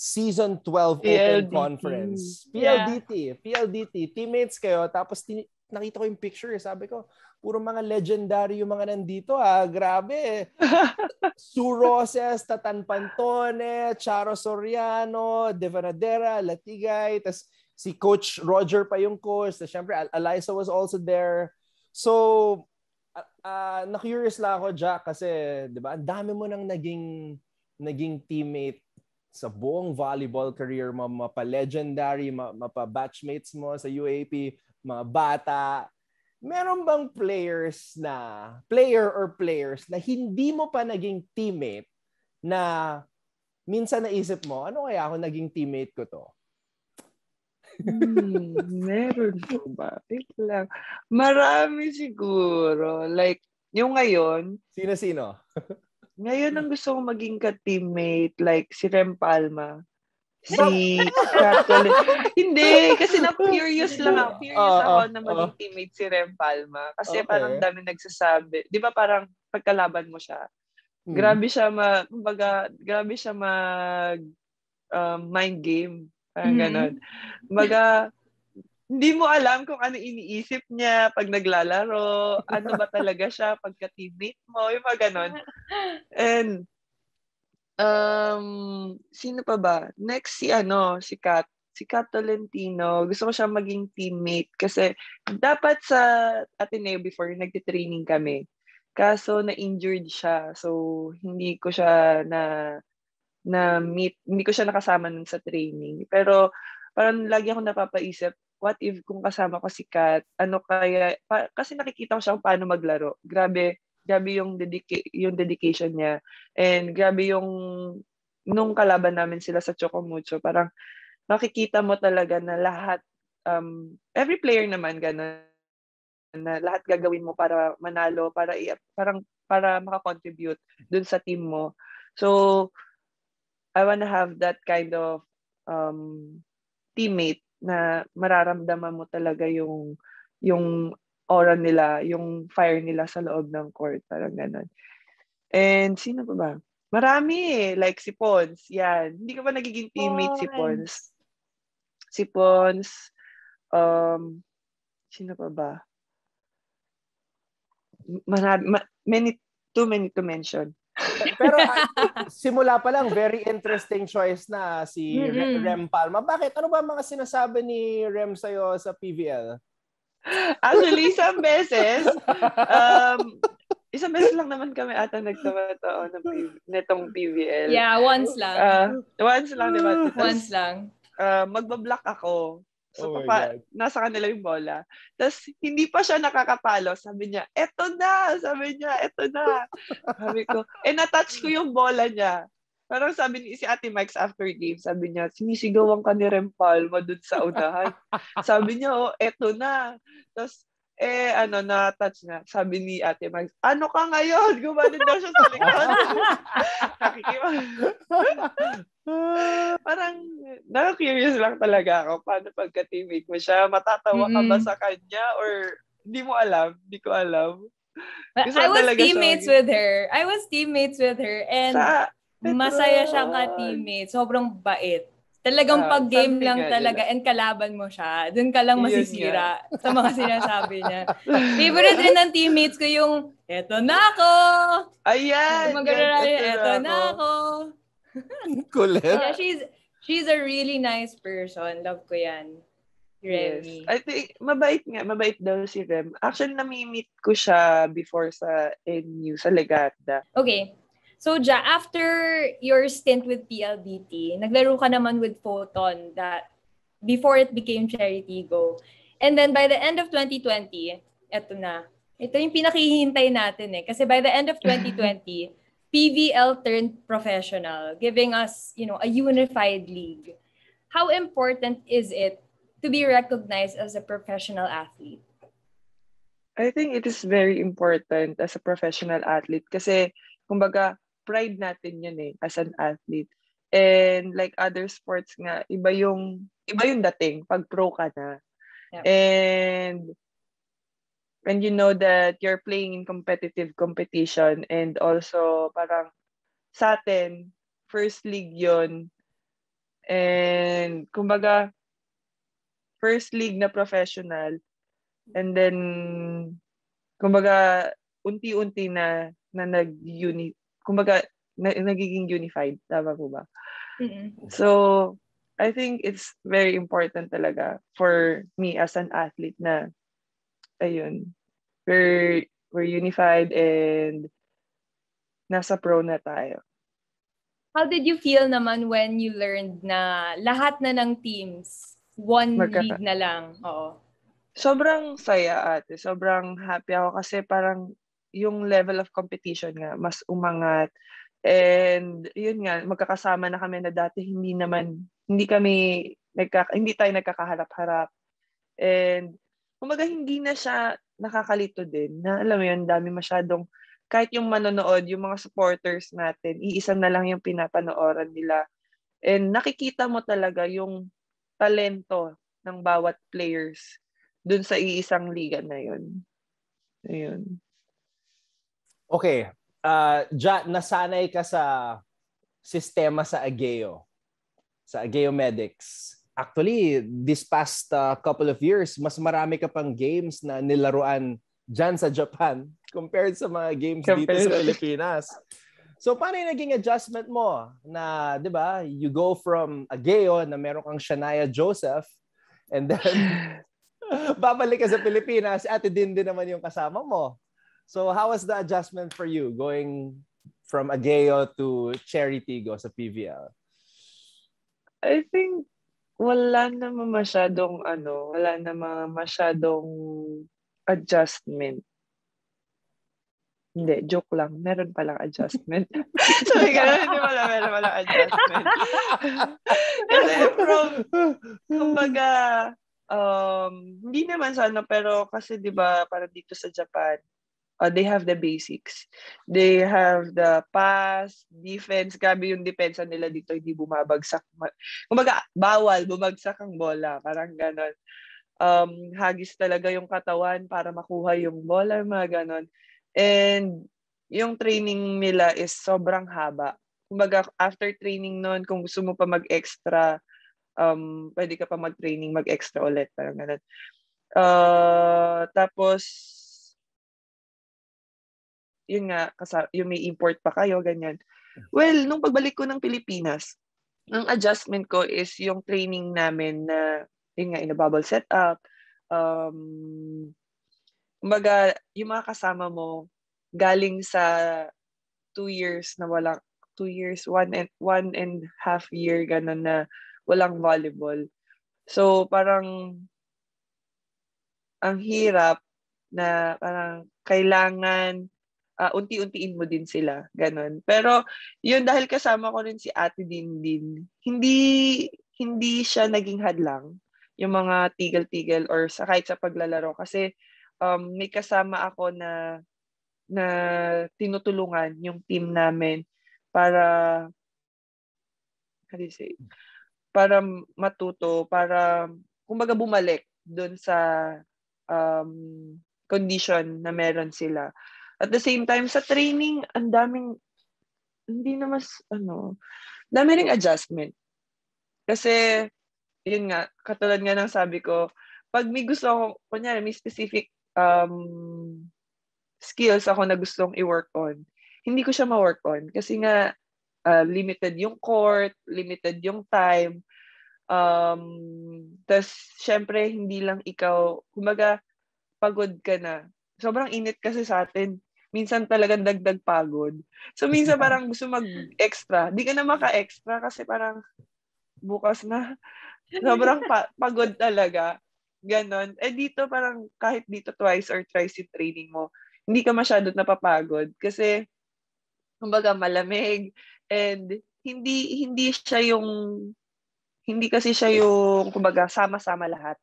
Season 12 PLDT. Open Conference. PLDT. Yeah. PLDT. Teammates kayo. Tapos tin- nakita ko yung picture. Sabi ko, puro mga legendary yung mga nandito ah. Grabe. Sue Roses, Tatan Pantone, Charo Soriano, Devanadera, Latigay, tas si Coach Roger pa yung coach. Tas syempre, Eliza was also there. So, uh, uh, na-curious lang ako, Jack, kasi, di ba, ang dami mo nang naging, naging teammate sa buong volleyball career mo, mapa-legendary, mapa-batchmates mo sa UAP, mga bata, meron bang players na, player or players na hindi mo pa naging teammate na minsan naisip mo, ano kaya ako naging teammate ko to? hmm, meron po ba? Wait lang. Marami siguro. Like, yung ngayon. Sino-sino? ngayon ang gusto kong maging ka-teammate, like si Rem Palma si Catholic. Hindi, kasi na-curious lang ako. Curious uh, ako na maging uh, teammate si Rem Palma. Kasi okay. parang dami nagsasabi. Di ba parang pagkalaban mo siya, hmm. grabe siya ma, kumbaga, grabe siya mag um, mind game. Parang hmm. ganon. Kumbaga, hindi mo alam kung ano iniisip niya pag naglalaro, ano ba talaga siya pagka-teammate mo, yung mga ganon. And Um, sino pa ba? Next si ano, si Kat. Si Kat Tolentino. Gusto ko siya maging teammate kasi dapat sa Ateneo before nagte-training kami. Kaso na-injured siya. So hindi ko siya na na meet, hindi ko siya nakasama nun sa training. Pero parang lagi ako napapaisip, what if kung kasama ko si Kat, ano kaya, pa, kasi nakikita ko siya paano maglaro. Grabe, grabe yung dedica- yung dedication niya. And grabe yung nung kalaban namin sila sa Chocomucho parang makikita mo talaga na lahat um, every player naman ganun na lahat gagawin mo para manalo para parang para maka-contribute dun sa team mo. So I wanna have that kind of um, teammate na mararamdaman mo talaga yung yung aura nila, yung fire nila sa loob ng court. Parang ganun. And sino pa ba? Marami eh. Like si Pons. Yan. Hindi ka ba nagiging teammate Pons. si Pons? Si Pons. Um, sino pa ba? Marami, ma- many, too many to mention. Pero uh, simula pa lang, very interesting choice na si mm-hmm. Rem Palma. Bakit? Ano ba mga sinasabi ni Rem sa'yo sa PVL? Actually, isang beses, um, isang beses lang naman kami ata nagtawa-tawa ng netong PVL. Yeah, once lang. Uh, once lang, di ba? once lang. Uh, magbablock ako. So, oh papa, nasa kanila yung bola. Tapos, hindi pa siya nakakapalo. Sabi niya, eto na! Sabi niya, eto na! sabi ko, eh, na-touch ko yung bola niya. Parang sabi ni si Ate Mike's after game, sabi niya, sinisigawan ka ni Rem Palma dun sa unahan. sabi niya, oh, eto na. Tapos, eh, ano, na-touch na. Sabi ni Ate Mike, ano ka ngayon? Gumanon daw siya sa likod. Nakikima. Parang, na-curious lang talaga ako. Paano pagka-teammate mo siya? Matatawa ka ba sa kanya? Or, hindi mo alam? Hindi ko alam. Gusto I was teammates with her. I was teammates with her. And, sa, Masaya siyang ka-teammate. Sobrang bait. Talagang uh, pag-game lang talaga and kalaban mo siya. Doon ka lang masisira sa mga sinasabi niya. Favorite rin ng teammates ko yung, eto na ako! Ayan! Maganda eto, eto na ako! Kulit. yeah, she's, she's a really nice person. Love ko yan. Remy. Yes. I think, mabait nga. Mabait daw si Rem. Actually, nami-meet ko siya before sa NU, sa Legata. Okay. So, Ja, after your stint with PLDT, naglaro ka naman with Photon that before it became Charity Go. And then by the end of 2020, eto na. Ito yung pinakihintay natin eh. Kasi by the end of 2020, PVL turned professional, giving us, you know, a unified league. How important is it to be recognized as a professional athlete? I think it is very important as a professional athlete kasi kumbaga pride natin yun eh, as an athlete. And like other sports nga, iba yung, iba yung dating pag pro ka na. Yeah. And when you know that you're playing in competitive competition and also parang sa atin, first league yon And kumbaga, first league na professional. And then, kumbaga, unti-unti na na nag-uni kumbaga, na, nagiging unified. Tama po ba? Mm-hmm. So, I think it's very important talaga for me as an athlete na, ayun, we're, we're unified and nasa pro na tayo. How did you feel naman when you learned na lahat na ng teams, one Magkaka- league na lang? Oo. Sobrang saya ate. Sobrang happy ako kasi parang yung level of competition nga mas umangat. And yun nga, magkakasama na kami na dati hindi naman, hindi kami, nagkaka, hindi tayo nagkakaharap-harap. And kumaga hindi na siya nakakalito din na alam mo yun, dami masyadong, kahit yung manonood, yung mga supporters natin, iisa na lang yung pinapanooran nila. And nakikita mo talaga yung talento ng bawat players dun sa iisang liga na yun. Ayun. Okay. Uh, ja, nasanay ka sa sistema sa Ageo. Sa Ageo Medics. Actually, this past uh, couple of years, mas marami ka pang games na nilaruan dyan sa Japan compared sa mga games compared. dito sa Pilipinas. So paano yung naging adjustment mo na, 'di ba? You go from Ageo na meron kang Shania Joseph and then babalik ka sa Pilipinas, ate din din naman yung kasama mo. So how was the adjustment for you going from Ageo to Cherry Tigo sa PVL? I think wala naman masyadong ano, wala naman masyadong adjustment. Hindi, joke lang. Meron palang adjustment. Sabi ka hindi wala, meron palang adjustment. Kasi from, kumbaga, um, hindi naman sana, pero kasi di ba para dito sa Japan, uh, they have the basics. They have the pass, defense. Grabe yung depensa nila dito, hindi bumabagsak. Kumbaga, bawal, bumagsak ang bola. Parang ganon. Um, hagis talaga yung katawan para makuha yung bola, mga ganon. And yung training nila is sobrang haba. Kumbaga, after training nun, kung gusto mo pa mag-extra, um, pwede ka pa mag-training, mag-extra ulit. Parang ganun. Uh, tapos, yun nga, kasa, yung may import pa kayo, ganyan. Well, nung pagbalik ko ng Pilipinas, ang adjustment ko is yung training namin na, yun nga, in a bubble setup, um, kumbaga, yung mga kasama mo, galing sa two years na walang, two years, one and, one and half year, ganun na walang volleyball. So, parang, ang hirap na parang kailangan uh, unti-untiin mo din sila, ganun. Pero yun dahil kasama ko rin si Ate Din din, hindi hindi siya naging hadlang yung mga tigil-tigil or sa kahit sa paglalaro kasi um, may kasama ako na na tinutulungan yung team namin para how do you say para matuto para kumbaga bumalik doon sa um, condition na meron sila. At the same time, sa training, ang daming, hindi na mas, ano, dami ring adjustment. Kasi, yun nga, katulad nga ng sabi ko, pag may gusto ako, kunyari, may specific um, skills ako na gustong i-work on, hindi ko siya ma-work on. Kasi nga, uh, limited yung court, limited yung time. Um, Tapos, syempre, hindi lang ikaw, kumbaga, pagod ka na. Sobrang init kasi sa atin. Minsan talagang dagdag pagod. So minsan parang gusto mag-extra. Di ka na maka-extra kasi parang bukas na. Sobrang pa- pagod talaga. Ganon. Eh dito parang kahit dito twice or thrice yung training mo, hindi ka masyadong napapagod kasi kumbaga malamig and hindi hindi siya yung hindi kasi siya yung kumbaga sama-sama lahat.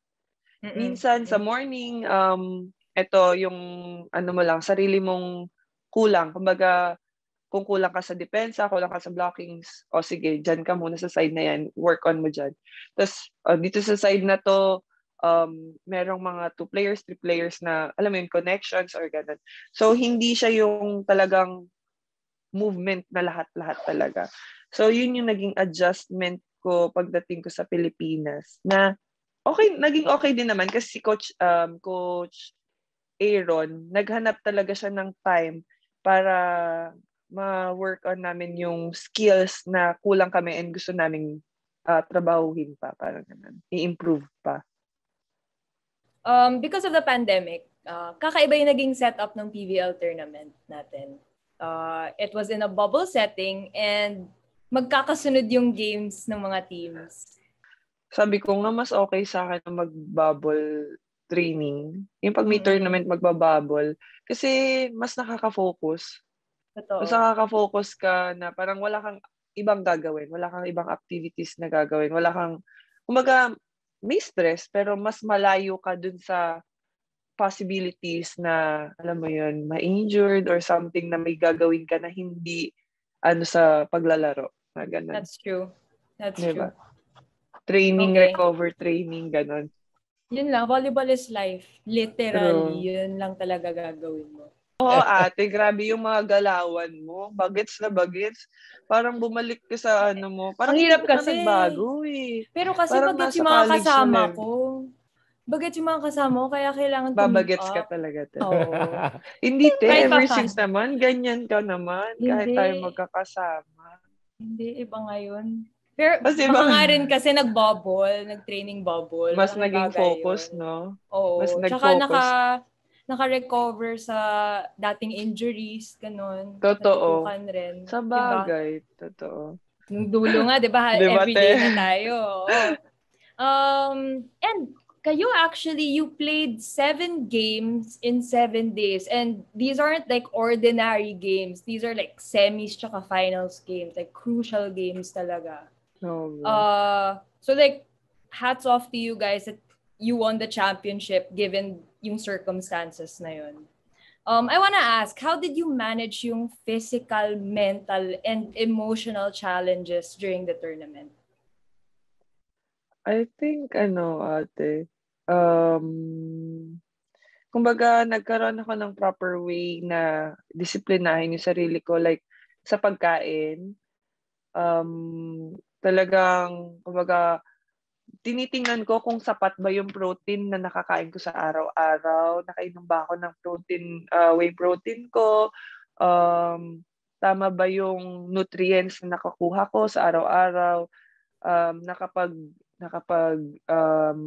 Minsan sa morning, um, ito yung ano mo lang, sarili mong kulang. Kumbaga, kung kulang ka sa depensa, kulang ka sa blockings, o sige, dyan ka muna sa side na yan, work on mo dyan. Tapos, uh, dito sa side na to, um, merong mga two players, three players na, alam mo yun, connections or ganun. So, hindi siya yung talagang movement na lahat-lahat talaga. So, yun yung naging adjustment ko pagdating ko sa Pilipinas na okay, naging okay din naman kasi si coach um coach Aaron, naghanap talaga siya ng time para ma-work on namin yung skills na kulang kami and gusto naming uh, trabahuhin pa, parang ganun, i-improve pa. Um, because of the pandemic, uh, kakaiba yung naging setup ng PVL tournament natin. Uh, it was in a bubble setting and magkakasunod yung games ng mga teams sabi ko nga mas okay sa akin na mag-bubble training. Yung pag may mm-hmm. tournament, magbabubble. Kasi mas nakaka-focus. Totoo. Mas nakaka-focus ka na parang wala kang ibang gagawin. Wala kang ibang activities na gagawin. Wala kang, kumbaga, may stress, pero mas malayo ka dun sa possibilities na, alam mo yun, ma-injured or something na may gagawin ka na hindi ano sa paglalaro. Na ganun. That's true. That's diba? true. Training, okay. recover, training, ganon. Yun lang, volleyball is life. Literally, True. yun lang talaga gagawin mo. Oo, ate, grabe yung mga galawan mo. Bagets na bagets. Parang bumalik ka sa ano mo. Parang Ang hirap kasi. nagbago eh. Pero kasi Parang bagets yung mga kasama ko. Bagets yung mga kasama ko, kaya kailangan tumip Babagets ka talaga. Oo. Hindi, te. Ever since naman, ganyan ka naman. Hindi. Kahit tayo magkakasama. Hindi, iba ngayon. Pero Kasi baka nga rin kasi nag-bubble, nag-training bubble. Mas naging focus, yun. no? Oo. Mas nag-focus. Tsaka naka, naka-recover sa dating injuries, ganun. Totoo. rin. Sa bagay, diba? totoo. Yung dulo nga, di ba? diba, Everyday na tayo. Um, and kayo actually, you played seven games in seven days. And these aren't like ordinary games. These are like semis tsaka finals games. Like crucial games talaga. Oh, uh, so like, hats off to you guys that you won the championship given yung circumstances na yun. Um, I want to ask, how did you manage yung physical, mental, and emotional challenges during the tournament? I think, ano, ate, um, kumbaga, nagkaroon ako ng proper way na disiplinahin yung sarili ko. Like, sa pagkain, um, talagang, kumbaga, tinitingnan ko kung sapat ba yung protein na nakakain ko sa araw-araw. Nakainom ba ako ng protein, uh, whey protein ko? Um, tama ba yung nutrients na nakakuha ko sa araw-araw? Um, nakapag, nakapag, um,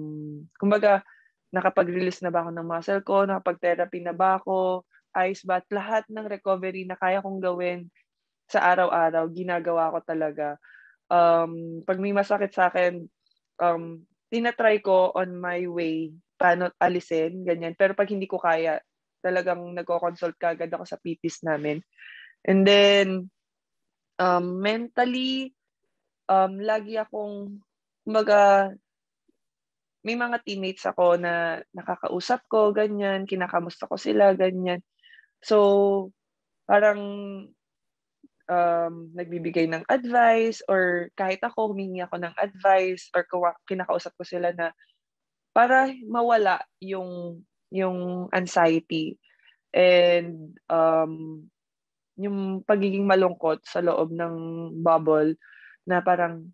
kumbaga, nakapag-release na ba ako ng muscle ko? Nakapag-therapy na ba ako? Ice bath? Lahat ng recovery na kaya kong gawin sa araw-araw, ginagawa ko talaga. Um, pag may masakit sa akin, um, tinatry ko on my way paano alisin, ganyan. Pero pag hindi ko kaya, talagang nagko-consult ka agad ako sa PTs namin. And then, um, mentally, um, lagi akong, kumbaga, may mga teammates ako na nakakausap ko, ganyan, kinakamusta ko sila, ganyan. So, parang um, nagbibigay ng advice or kahit ako humingi ako ng advice or kinakausap ko sila na para mawala yung yung anxiety and um, yung pagiging malungkot sa loob ng bubble na parang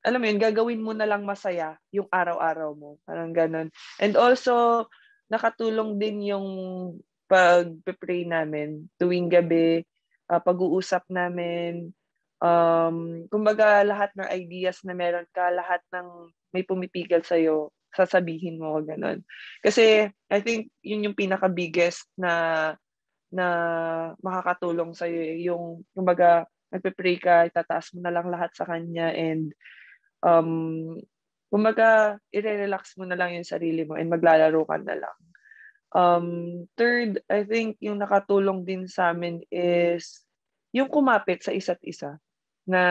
alam mo yun, gagawin mo na lang masaya yung araw-araw mo. Parang ganun. And also, nakatulong din yung pag-pray namin tuwing gabi, uh, pag-uusap namin, um, kumbaga lahat ng ideas na meron ka, lahat ng may pumipigil sa'yo, sasabihin mo, ganun. Kasi I think yun yung pinaka-biggest na na makakatulong sa iyo yung kumbaga nagpe-pray ka, itataas mo na lang lahat sa kanya and um kumbaga i-relax mo na lang yung sarili mo and maglalaro ka na lang. Um third, I think yung nakatulong din sa amin is yung kumapit sa isa't isa na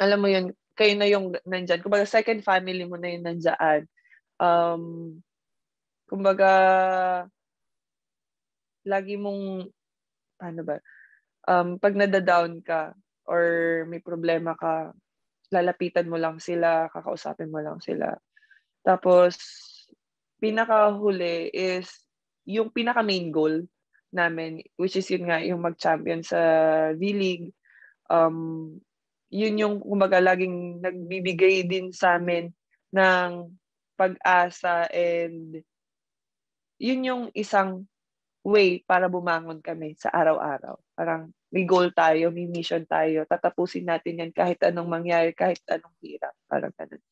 alam mo yun, kayo na yung nandyan. Kumbaga, second family mo na yung nandyan. Um, kumbaga, lagi mong, ano ba, um, pag nadadown ka or may problema ka, lalapitan mo lang sila, kakausapin mo lang sila. Tapos, pinakahuli is yung pinaka main goal namin, which is yun nga, yung mag-champion sa V-League. Um, yun yung kumbaga laging nagbibigay din sa amin ng pag-asa and yun yung isang way para bumangon kami sa araw-araw. Parang may goal tayo, may mission tayo, tatapusin natin yan kahit anong mangyari, kahit anong hirap. Parang ganun.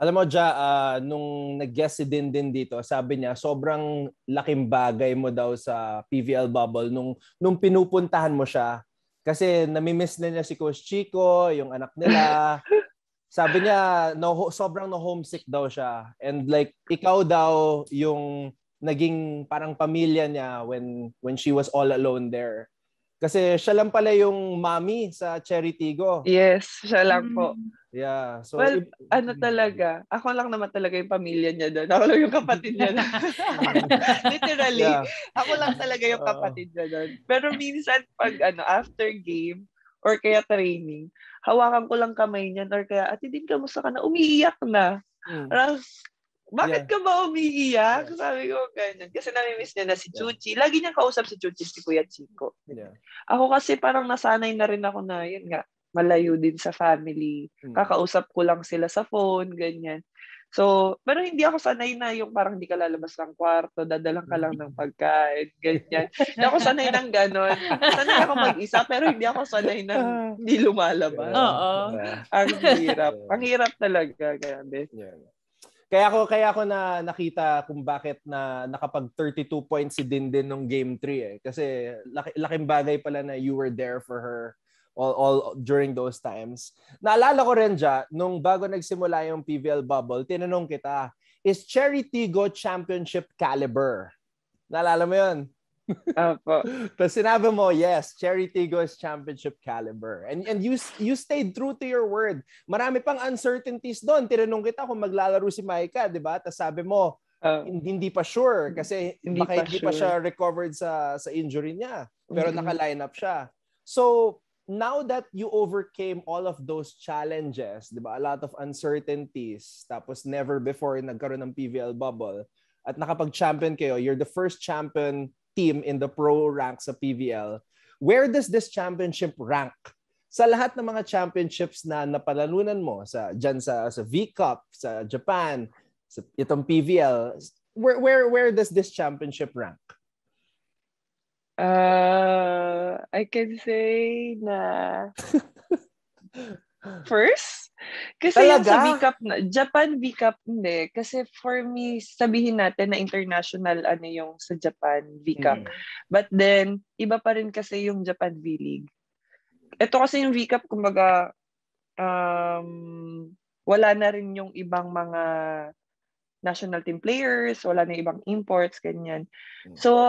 Alam mo, Ja, uh, nung nag-guest si Din Din dito, sabi niya, sobrang laking bagay mo daw sa PVL bubble nung, nung pinupuntahan mo siya kasi namimiss na niya si Coach Chico, yung anak nila. Sabi niya, no, sobrang no homesick daw siya. And like, ikaw daw yung naging parang pamilya niya when when she was all alone there. Kasi siya lang pala yung mommy sa Cherry Tigo. Yes, siya lang po. Mm. Yeah. So, well, if, ano talaga, ako lang naman talaga yung pamilya niya doon. Ako lang yung kapatid niya doon. Literally, yeah. ako lang talaga yung kapatid niya doon. Pero minsan, pag ano, after game, or kaya training, hawakan ko lang kamay niyan, or kaya, ati din, kamusta ka na? Umiiyak na. Mm. Parang, bakit yeah. ka ba umiiyak? Yeah. Sabi ko, ganyan. Kasi namimiss niya na si Chuchi. Lagi niyang kausap si Chuchi, si Kuya Chico. Yeah. Ako kasi parang nasanay na rin ako na, yun nga, malayo din sa family. Hmm. Kakausap ko lang sila sa phone, ganyan. So, pero hindi ako sanay na yung parang hindi ka lalabas ng kwarto, dadalang ka lang ng pagkain, ganyan. Hindi ako sanay ng ganon. Sanay ako mag-isa, pero hindi ako sanay na hindi lumalabas. Oo. Ang hirap. Ang hirap talaga, grabe. Yeah. Kaya ako kaya ako na nakita kung bakit na nakapag 32 points si Dindin nung game 3 eh kasi laki, laking bagay pala na you were there for her all, all during those times. Naalala ko rin dyan, nung bago nagsimula yung PVL bubble, tinanong kita, is Cherry Tigo Championship caliber? Naalala mo yun? Opo. Tapos sinabi mo, yes, Cherry Tigo is championship caliber. And and you you stayed true to your word. Marami pang uncertainties doon. Tinanong kita kung maglalaro si Maika, di ba? Tapos sabi mo, uh, hindi, hindi pa sure kasi hindi baka pa hindi sure. pa siya recovered sa sa injury niya. Pero mm-hmm. naka-line up siya. So, now that you overcame all of those challenges, 'di ba? A lot of uncertainties, tapos never before nagkaroon ng PVL bubble at nakapag-champion kayo, you're the first champion team in the pro ranks sa PVL. Where does this championship rank? Sa lahat ng mga championships na napalalunan mo sa diyan sa sa V Cup, sa Japan, sa itong PVL, where where where does this championship rank? Uh, I can say na first. Kasi yung sa Talaga? V-Cup, na, Japan V-Cup, hindi. Kasi for me, sabihin natin na international ano yung sa Japan V-Cup. Mm. But then, iba pa rin kasi yung Japan V-League. Ito kasi yung V-Cup, kumbaga, um, wala na rin yung ibang mga national team players, wala na ibang imports, ganyan. So,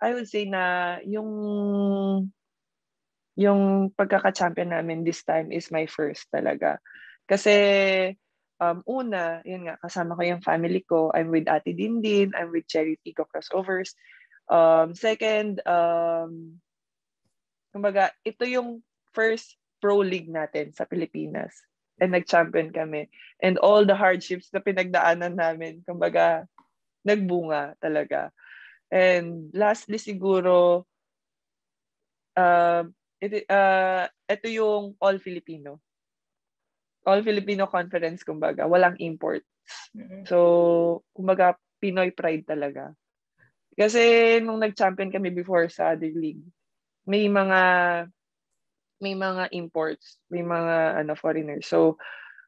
I would say na yung yung pagkaka-champion namin this time is my first talaga. Kasi um, una, yun nga, kasama ko yung family ko. I'm with Ate Dindin, I'm with Cherry Tico Crossovers. Um, second, um, kumbaga, ito yung first pro league natin sa Pilipinas. And nag-champion kami. And all the hardships na pinagdaanan namin, kumbaga, nagbunga talaga. And lastly siguro, uh, ito, uh, ito yung All Filipino. All Filipino Conference, kumbaga. Walang import. Mm-mm. So, kumbaga, Pinoy pride talaga. Kasi nung nag-champion kami before sa other league, may mga may mga imports, may mga ano foreigners. So,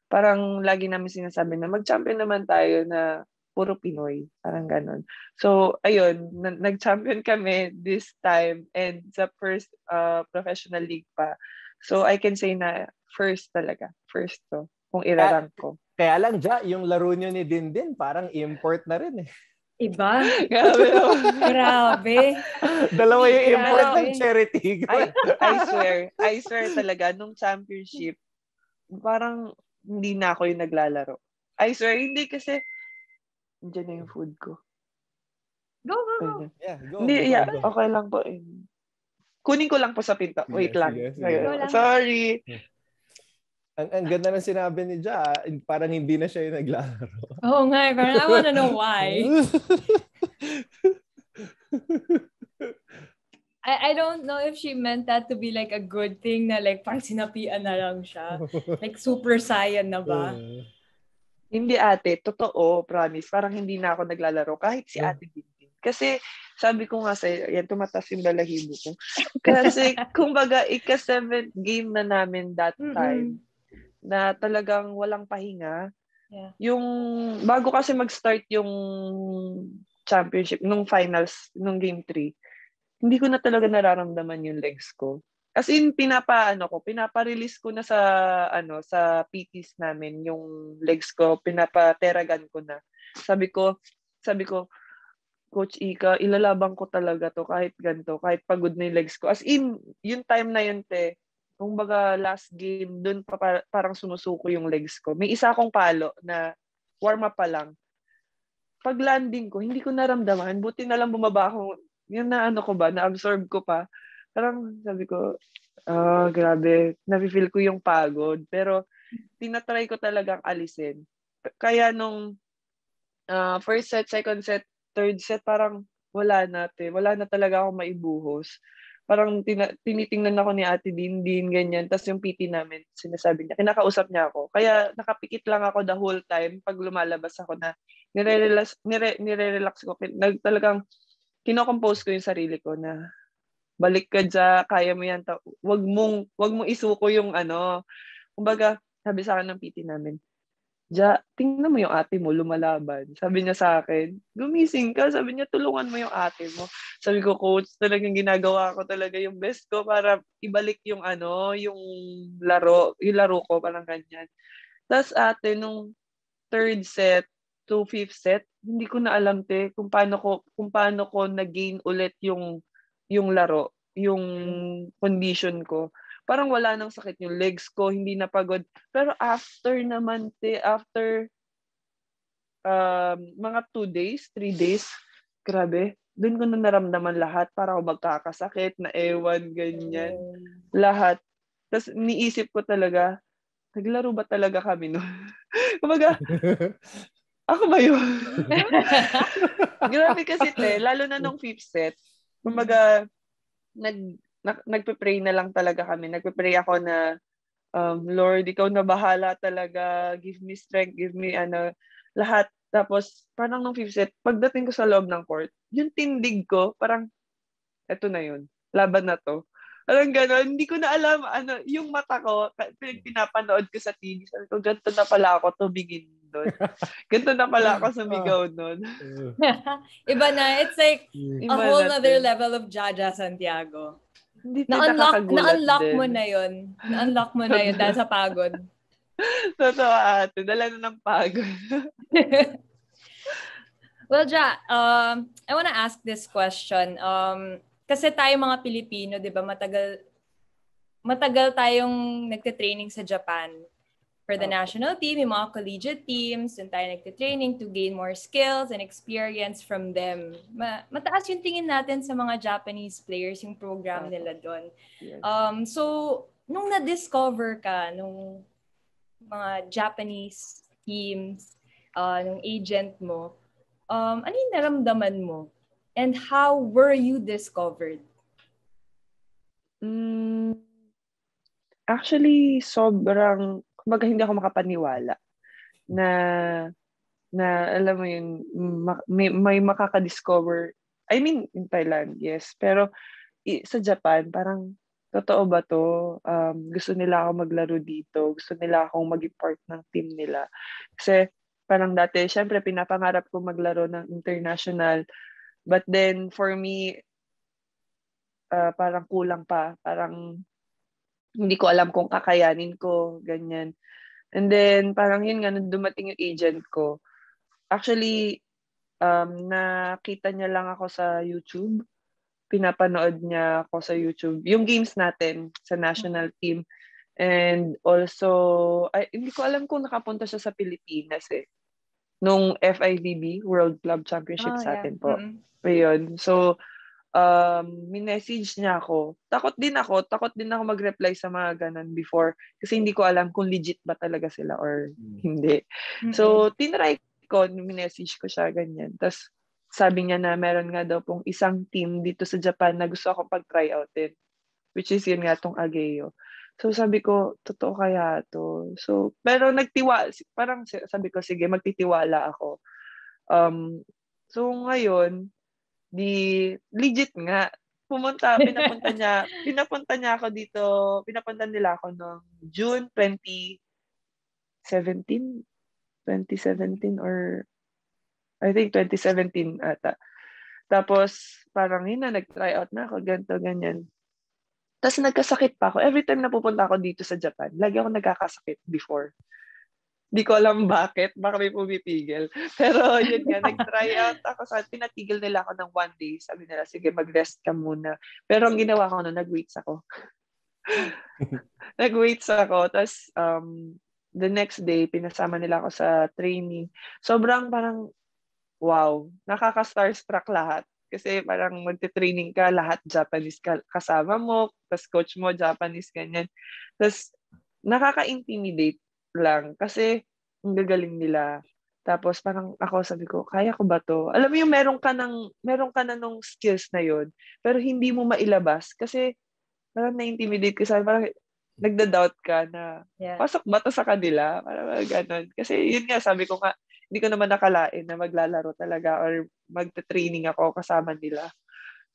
parang lagi namin sinasabi na mag-champion naman tayo na puro Pinoy. Parang ganon. So, ayun, na- nag-champion kami this time and sa first uh, professional league pa. So, I can say na first talaga. First to. Kung irarank ko. Kaya lang, Ja, yung laro nyo ni Dindin, parang import na rin eh. Iba? Grabe. Grabe. Dalawa yung import ng charity. I, I swear, I swear talaga, nung championship, parang hindi na ako yung naglalaro. I swear, hindi kasi, Diyan na yung food ko. Go, go, go. Ayun. yeah, go. Hindi, go, yeah, go. okay lang po. eh. Kunin ko lang po sa pinto. Wait lang. sige, sige. Ayun. Go lang. Sorry. Ang, ang ganda ng sinabi ni Ja, parang hindi na siya yung naglalaro. Oo nga, eh, parang I wanna know why. I, I don't know if she meant that to be like a good thing na like parang sinapian na lang siya. Like super saiyan na ba? Hindi ate, totoo, promise. Parang hindi na ako naglalaro. Kahit si ate din. Kasi sabi ko nga sa yan tumatas yung balahibo ko. Kasi kumbaga ika-seventh game na namin that time na talagang walang pahinga. Yeah. Yung bago kasi mag-start yung championship nung finals nung game 3, hindi ko na talaga nararamdaman yung legs ko. As in pinapaano ko, pinapa-release ko na sa ano sa PTs namin yung legs ko, pinapa-teragan ko na. Sabi ko, sabi ko, Coach Ika, ilalaban ko talaga to kahit ganto, kahit pagod na yung legs ko. As in, yung time na yun, te, kung baga last game, dun pa- parang sumusuko yung legs ko. May isa akong palo na warm up pa lang. Pag landing ko, hindi ko naramdaman. Buti na lang bumaba ako. Yun na ano ko ba, na-absorb ko pa. Parang sabi ko, ah, grabe, nafe-feel ko yung pagod. Pero tinatry ko talagang alisin. Kaya nung ah, first set, second set, third set, parang wala natin. Wala na talaga ako maibuhos. Parang tina- tinitingnan ako ni Ate Dindin, ganyan. Tapos yung PT namin, sinasabi niya, kinakausap niya ako. Kaya nakapikit lang ako the whole time pag lumalabas ako na nire-relax, nire, nire-relax ko. Nag, talagang kinocompose ko yung sarili ko na balik ka dyan, kaya mo yan. Wag mong, wag mong isuko yung ano. Kumbaga, sabi sa akin ng PT namin, Ja, tingnan mo yung ate mo, lumalaban. Sabi niya sa akin, gumising ka. Sabi niya, tulungan mo yung ate mo. Sabi ko, coach, talagang ginagawa ko talaga yung best ko para ibalik yung ano, yung laro, yung laro ko, parang ganyan. Tapos ate, nung third set to fifth set, hindi ko na alam te kung paano ko kung paano ko na-gain ulit yung yung laro, yung condition ko parang wala nang sakit yung legs ko, hindi na pagod. Pero after naman, te, after um, mga two days, three days, grabe, doon ko na naramdaman lahat. Para ako magkakasakit, na ewan, ganyan. Lahat. Tapos niisip ko talaga, naglaro ba talaga kami noon? Kumbaga, ako ba yun? Grabe kasi te, lalo na nung fifth set. Kumbaga, nag, nag, nagpe-pray na lang talaga kami. Nagpe-pray ako na, um, Lord, ikaw na bahala talaga. Give me strength, give me ano, lahat. Tapos, parang nung fifth set, pagdating ko sa loob ng court, yung tindig ko, parang, eto na yun. Laban na to. Parang gano'n, hindi ko na alam, ano, yung mata ko, pinapanood ko sa TV, sabi ko, ganito na pala ako tumingin doon. ganito na pala ako sumigaw doon. Iba na, it's like Iba a whole other level of Jaja Santiago. Hindi na-unlock, na-unlock din. mo na yun. Na-unlock mo na yun dahil sa pagod. Totoo ate, dala na ng pagod. well, Ja, um, I wanna ask this question. Um, kasi tayo mga Pilipino, 'di ba, matagal matagal tayong nagte-training sa Japan for the national team, yung mga collegiate teams, dun tayo nagte-training to gain more skills and experience from them. Ma- mataas yung tingin natin sa mga Japanese players, yung program nila doon. Um, so, nung na-discover ka, nung mga Japanese teams, uh, nung agent mo, um, ano yung naramdaman mo? And how were you discovered? Mm, actually, sobrang, kumbaga hindi ako makapaniwala na na alam mo yun, may, may makaka-discover. I mean, in Thailand, yes. Pero sa Japan, parang totoo ba to? Um, gusto nila ako maglaro dito. Gusto nila akong maging part ng team nila. Kasi parang dati, syempre, pinapangarap ko maglaro ng international But then for me, uh, parang kulang pa. Parang hindi ko alam kung kakayanin ko, ganyan. And then parang yun nga, nung dumating yung agent ko, actually, um, nakita niya lang ako sa YouTube. Pinapanood niya ako sa YouTube. Yung games natin sa national team. And also, ay, hindi ko alam kung nakapunta siya sa Pilipinas eh. Nung FIVB, World Club Championships oh, yeah. natin po. Mm-hmm. Ayun. So, um, minessage niya ako. Takot din ako. Takot din ako mag-reply sa mga ganun before. Kasi hindi ko alam kung legit ba talaga sila or mm. hindi. Mm-hmm. So, tinry ko, minessage ko siya ganyan. Tapos, sabi niya na meron nga daw pong isang team dito sa Japan na gusto akong pag-try outin. Which is yun nga tong Ageo. So sabi ko, totoo kaya to. So, pero nagtiwa, parang sabi ko, sige, magtitiwala ako. Um, so ngayon, di legit nga. Pumunta pinapunta niya pinapunta niya ako dito pinapunta nila ako noong June 2017 2017 or I think 2017 ata. Tapos parang yun na nag-try out na ako ganto ganyan. Tapos nagkasakit pa ako. Every time na pupunta ako dito sa Japan lagi ako nagkakasakit before Di ko alam bakit. Baka may pumipigil. Pero yun nga, nag-try out ako. Sa, pinatigil nila ako ng one day. Sabi nila, sige, mag-rest ka muna. Pero ang ginawa ko no, nag-weights ako. nag-weights ako. Tapos, um, the next day, pinasama nila ako sa training. Sobrang parang, wow, nakaka-starstruck lahat. Kasi parang magte-training ka, lahat Japanese ka, kasama mo, tapos coach mo, Japanese, ganyan. Tapos, nakaka-intimidate lang kasi ang gagaling nila. Tapos parang ako sabi ko, kaya ko ba to? Alam mo yung meron ka ng meron ka na nung skills na yon, pero hindi mo mailabas kasi parang na-intimidate ka sa parang nagda-doubt ka na yeah. pasok ba to sa kanila? Parang ganun. Kasi yun nga, sabi ko nga, hindi ko naman nakalain na maglalaro talaga or magte-training ako kasama nila.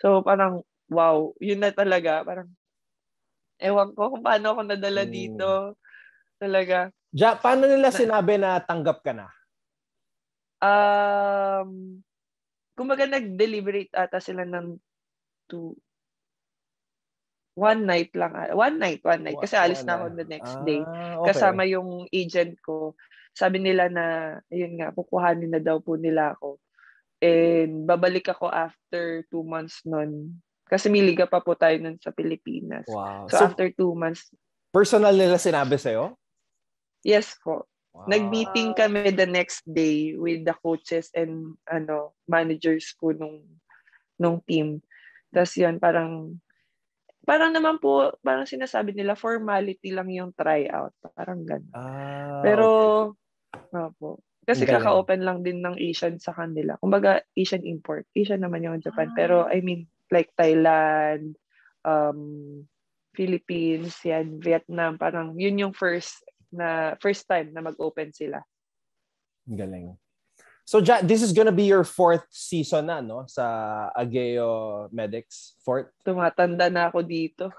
So parang, wow, yun na talaga. Parang, ewan ko kung paano ako nadala mm. dito. Talaga. Ja, paano nila sinabi na tanggap ka na? Um, kumbaga nag-deliberate ata sila ng two, one night lang. One night, one night. Kasi alis na ako the next ah, day. Okay. Kasama yung agent ko. Sabi nila na, ayun nga, kukuhanin na daw po nila ako. And babalik ako after two months nun. Kasi miliga pa po tayo nun sa Pilipinas. Wow. So, so after two months. Personal nila sinabi sa'yo? Yes po. Wow. Nag-meeting kami the next day with the coaches and ano managers po nung nung team. Tapos yun, parang parang naman po, parang sinasabi nila formality lang yung tryout. Parang gano'n. Ah, Pero, okay. po. Kasi Galing. kaka-open lang din ng Asian sa kanila. Kumbaga, Asian import. Asian naman yung Japan. Ah. Pero, I mean, like Thailand, um, Philippines, yan, Vietnam, parang yun yung first na first time na mag-open sila. Galing. So ja, this is gonna be your fourth season na, no? Sa Ageo Medics. Fourth? Tumatanda na ako dito.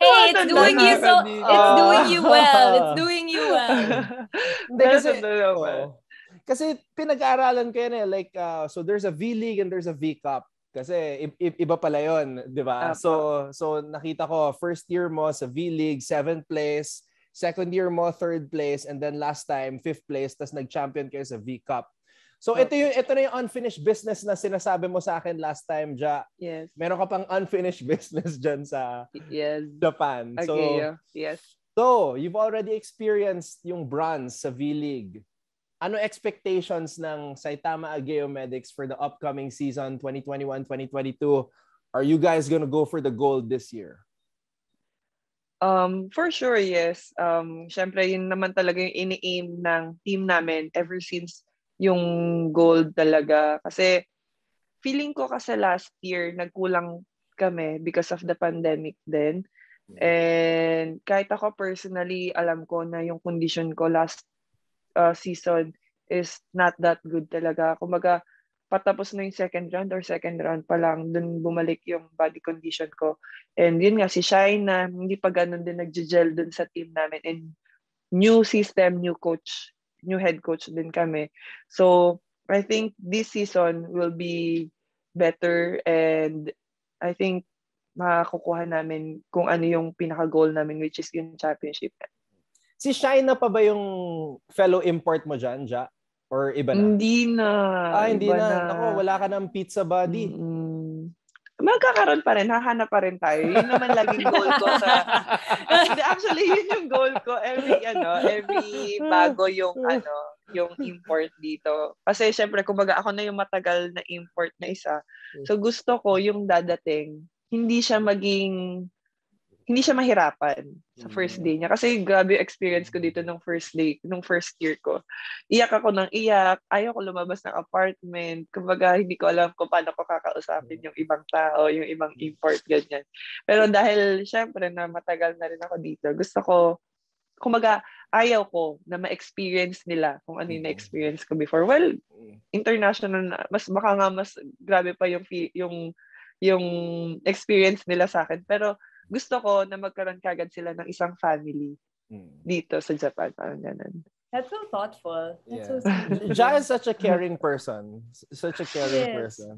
hey, it's doing you so, it's doing you well. It's doing you well. Hindi kasi, oh, kasi pinag-aaralan ko yan eh. Like, uh, so there's a V-League and there's a V-Cup. Kasi iba pala yon, 'di ba? So so nakita ko first year mo sa V-League, seventh place, second year mo third place and then last time fifth place tapos nag-champion kayo sa V-Cup. So ito yung ito na yung unfinished business na sinasabi mo sa akin last time, Ja. Yes. Meron ka pang unfinished business diyan sa yes. Japan. So okay, yes. So, you've already experienced yung bronze sa V-League ano expectations ng Saitama Ageo Medics for the upcoming season 2021-2022? Are you guys gonna go for the gold this year? Um, for sure, yes. Um, Siyempre, yun naman talaga yung ini-aim ng team namin ever since yung gold talaga. Kasi feeling ko kasi last year, nagkulang kami because of the pandemic din. And kahit ako personally, alam ko na yung condition ko last uh, season is not that good talaga. Kumaga, patapos na yung second round or second round pa lang, dun bumalik yung body condition ko. And yun nga, si Shine hindi pa ganun din nag-gel dun sa team namin. And new system, new coach, new head coach din kami. So, I think this season will be better and I think makakukuha namin kung ano yung pinaka-goal namin which is yung championship. Si Shina pa ba yung fellow import mo dyan, Ja? Or iba na? Hindi na. Ah, hindi na. na. Ako, wala ka ng pizza body. Mm-hmm. Magkakaroon pa rin. Hahanap pa rin tayo. Yun naman laging goal ko sa... Actually, yun yung goal ko. Every, ano, every bago yung, ano, yung import dito. Kasi syempre, kumbaga ako na yung matagal na import na isa. So gusto ko yung dadating, hindi siya maging hindi siya mahirapan sa first day niya. Kasi grabe experience ko dito nung first day, nung first year ko. Iyak ako ng iyak, ayaw ko lumabas ng apartment. Kumbaga, hindi ko alam kung paano ko kakausapin yung ibang tao, yung ibang import, ganyan. Pero dahil, syempre, na matagal na rin ako dito, gusto ko, kumbaga, ayaw ko na ma-experience nila kung ano yung na-experience ko before. Well, international na, mas baka nga mas grabe pa yung yung yung experience nila sa akin. Pero gusto ko na magkaroon kagad sila ng isang family hmm. dito sa Japan. Parang ganun. That's so thoughtful. That's yeah. so sweet. Ja is such a caring person. Such a caring yes. person.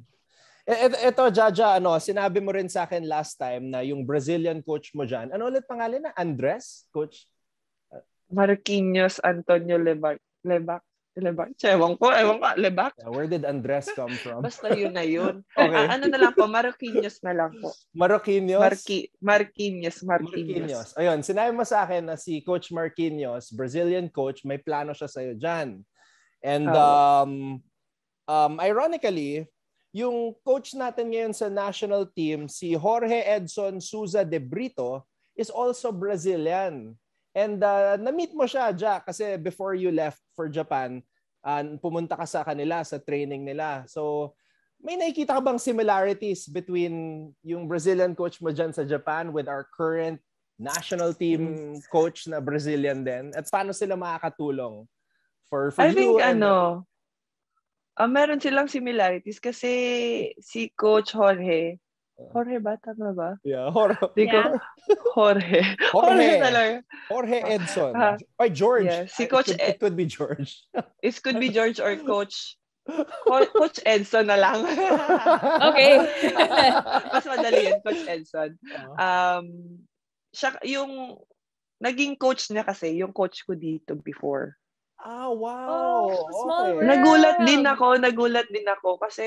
Ito, e, ito, Jaja, ano, sinabi mo rin sa akin last time na yung Brazilian coach mo dyan, ano ulit pangalan na? Andres? Coach? Marquinhos Antonio Lebac. Lebac. Lebac? Ewan ko, ewan ko, Lebac. Yeah, where did Andres come from? Basta yun na yun. okay. Uh, ano na lang po, Marquinhos na lang po. Marquinhos? Marqui, Marquinhos, Marquinhos. Marquinhos. Ayun, sinabi mo sa akin na si Coach Marquinhos, Brazilian coach, may plano siya sa'yo dyan. And oh. um, um, ironically, yung coach natin ngayon sa national team, si Jorge Edson Souza de Brito, is also Brazilian. And uh, na-meet mo siya, Jack, kasi before you left for Japan, uh, pumunta ka sa kanila, sa training nila. So, may nakikita ka bang similarities between yung Brazilian coach mo dyan sa Japan with our current national team coach na Brazilian din? At paano sila makakatulong for, for I you? I think, and... ano, uh, meron silang similarities kasi si Coach Jorge, Jorge ba? Tama ba? Yeah, Jorge. Yeah. Jorge. Jorge. Jorge talaga. Jorge Edson. Uh, or George. Yeah, si Coach it, could, it could be George. it could be George or Coach Coach Edson na lang. okay. Mas madali yun, Coach Edson. Uh-huh. Um, siya, yung naging coach niya kasi, yung coach ko dito before. Ah, wow. Oh, small okay. Nagulat din ako, nagulat din ako kasi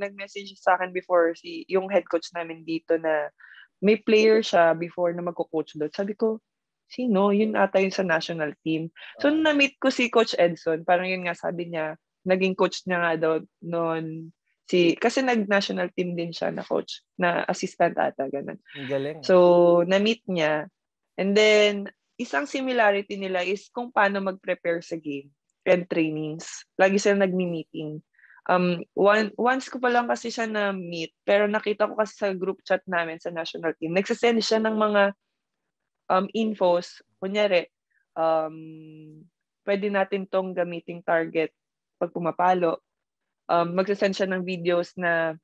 nag-message sa akin before si yung head coach namin dito na may player siya before na magko-coach doon. Sabi ko, sino? Yun ata yun sa national team. So, uh, na-meet ko si Coach Edson. Parang yun nga, sabi niya, naging coach niya nga daw noon si kasi nag-national team din siya na coach na assistant ata ganun. Galing. So na-meet niya and then isang similarity nila is kung paano mag-prepare sa game and trainings. Lagi sila nagmi-meeting. Um, one, once ko pa lang kasi siya na-meet, pero nakita ko kasi sa group chat namin sa national team, nagsasend siya ng mga um, infos. Kunyari, um, pwede natin tong gamiting target pag pumapalo. Um, magsasend siya ng videos na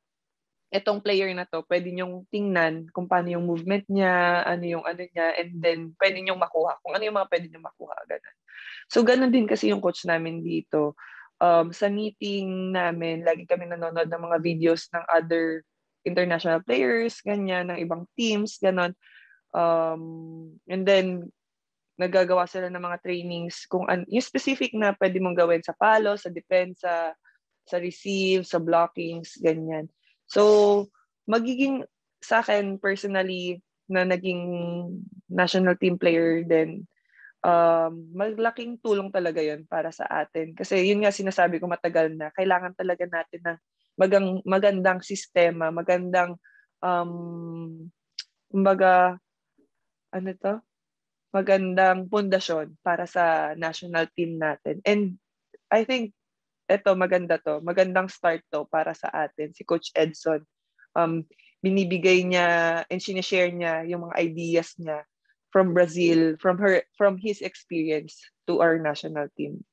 etong player na to, pwede nyong tingnan kung paano yung movement niya, ano yung ano niya, and then pwede nyong makuha. Kung ano yung mga pwede nyong makuha, ganun. So, ganun din kasi yung coach namin dito. Um, sa meeting namin, lagi kami nanonood ng mga videos ng other international players, ganyan, ng ibang teams, ganun. Um, and then, nagagawa sila ng mga trainings kung an- yung specific na pwede mong gawin sa palo, sa depensa, sa receive, sa blockings, ganyan. So, magiging sa akin personally na naging national team player din, um, malaking tulong talaga yon para sa atin. Kasi yun nga sinasabi ko matagal na, kailangan talaga natin ng magang, magandang sistema, magandang, um, kumbaga, ano to? magandang pundasyon para sa national team natin. And I think eto maganda to, magandang start to para sa atin si Coach Edson. Um binibigay niya and sinishare niya yung mga ideas niya from Brazil, from her from his experience to our national team.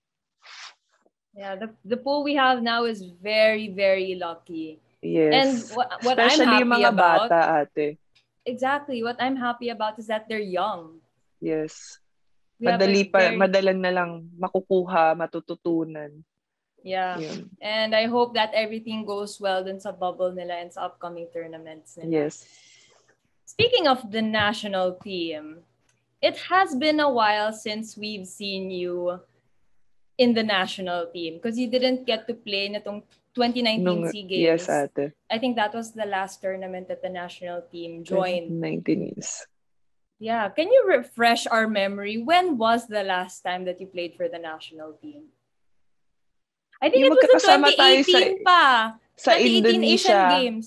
Yeah, the the pool we have now is very very lucky. Yes. And what, what Especially I'm happy mga about, bata ate. exactly what I'm happy about is that they're young. Yes. We Madali pa, very- madalan na lang makukuha, matututunan. Yeah. Yun. And I hope that everything goes well dun sa bubble nila and sa upcoming tournaments nila. Yes. Speaking of the national team, it has been a while since we've seen you in the national team because you didn't get to play natong 2019 Nung, SEA Games. yes, ate. I think that was the last tournament that the national team joined. 19 years. Yeah, can you refresh our memory? When was the last time that you played for the national team? I think Yung it was in magkakasama tayo 2018 sa- pa. Sa 2018 Asian Indonesia. Games.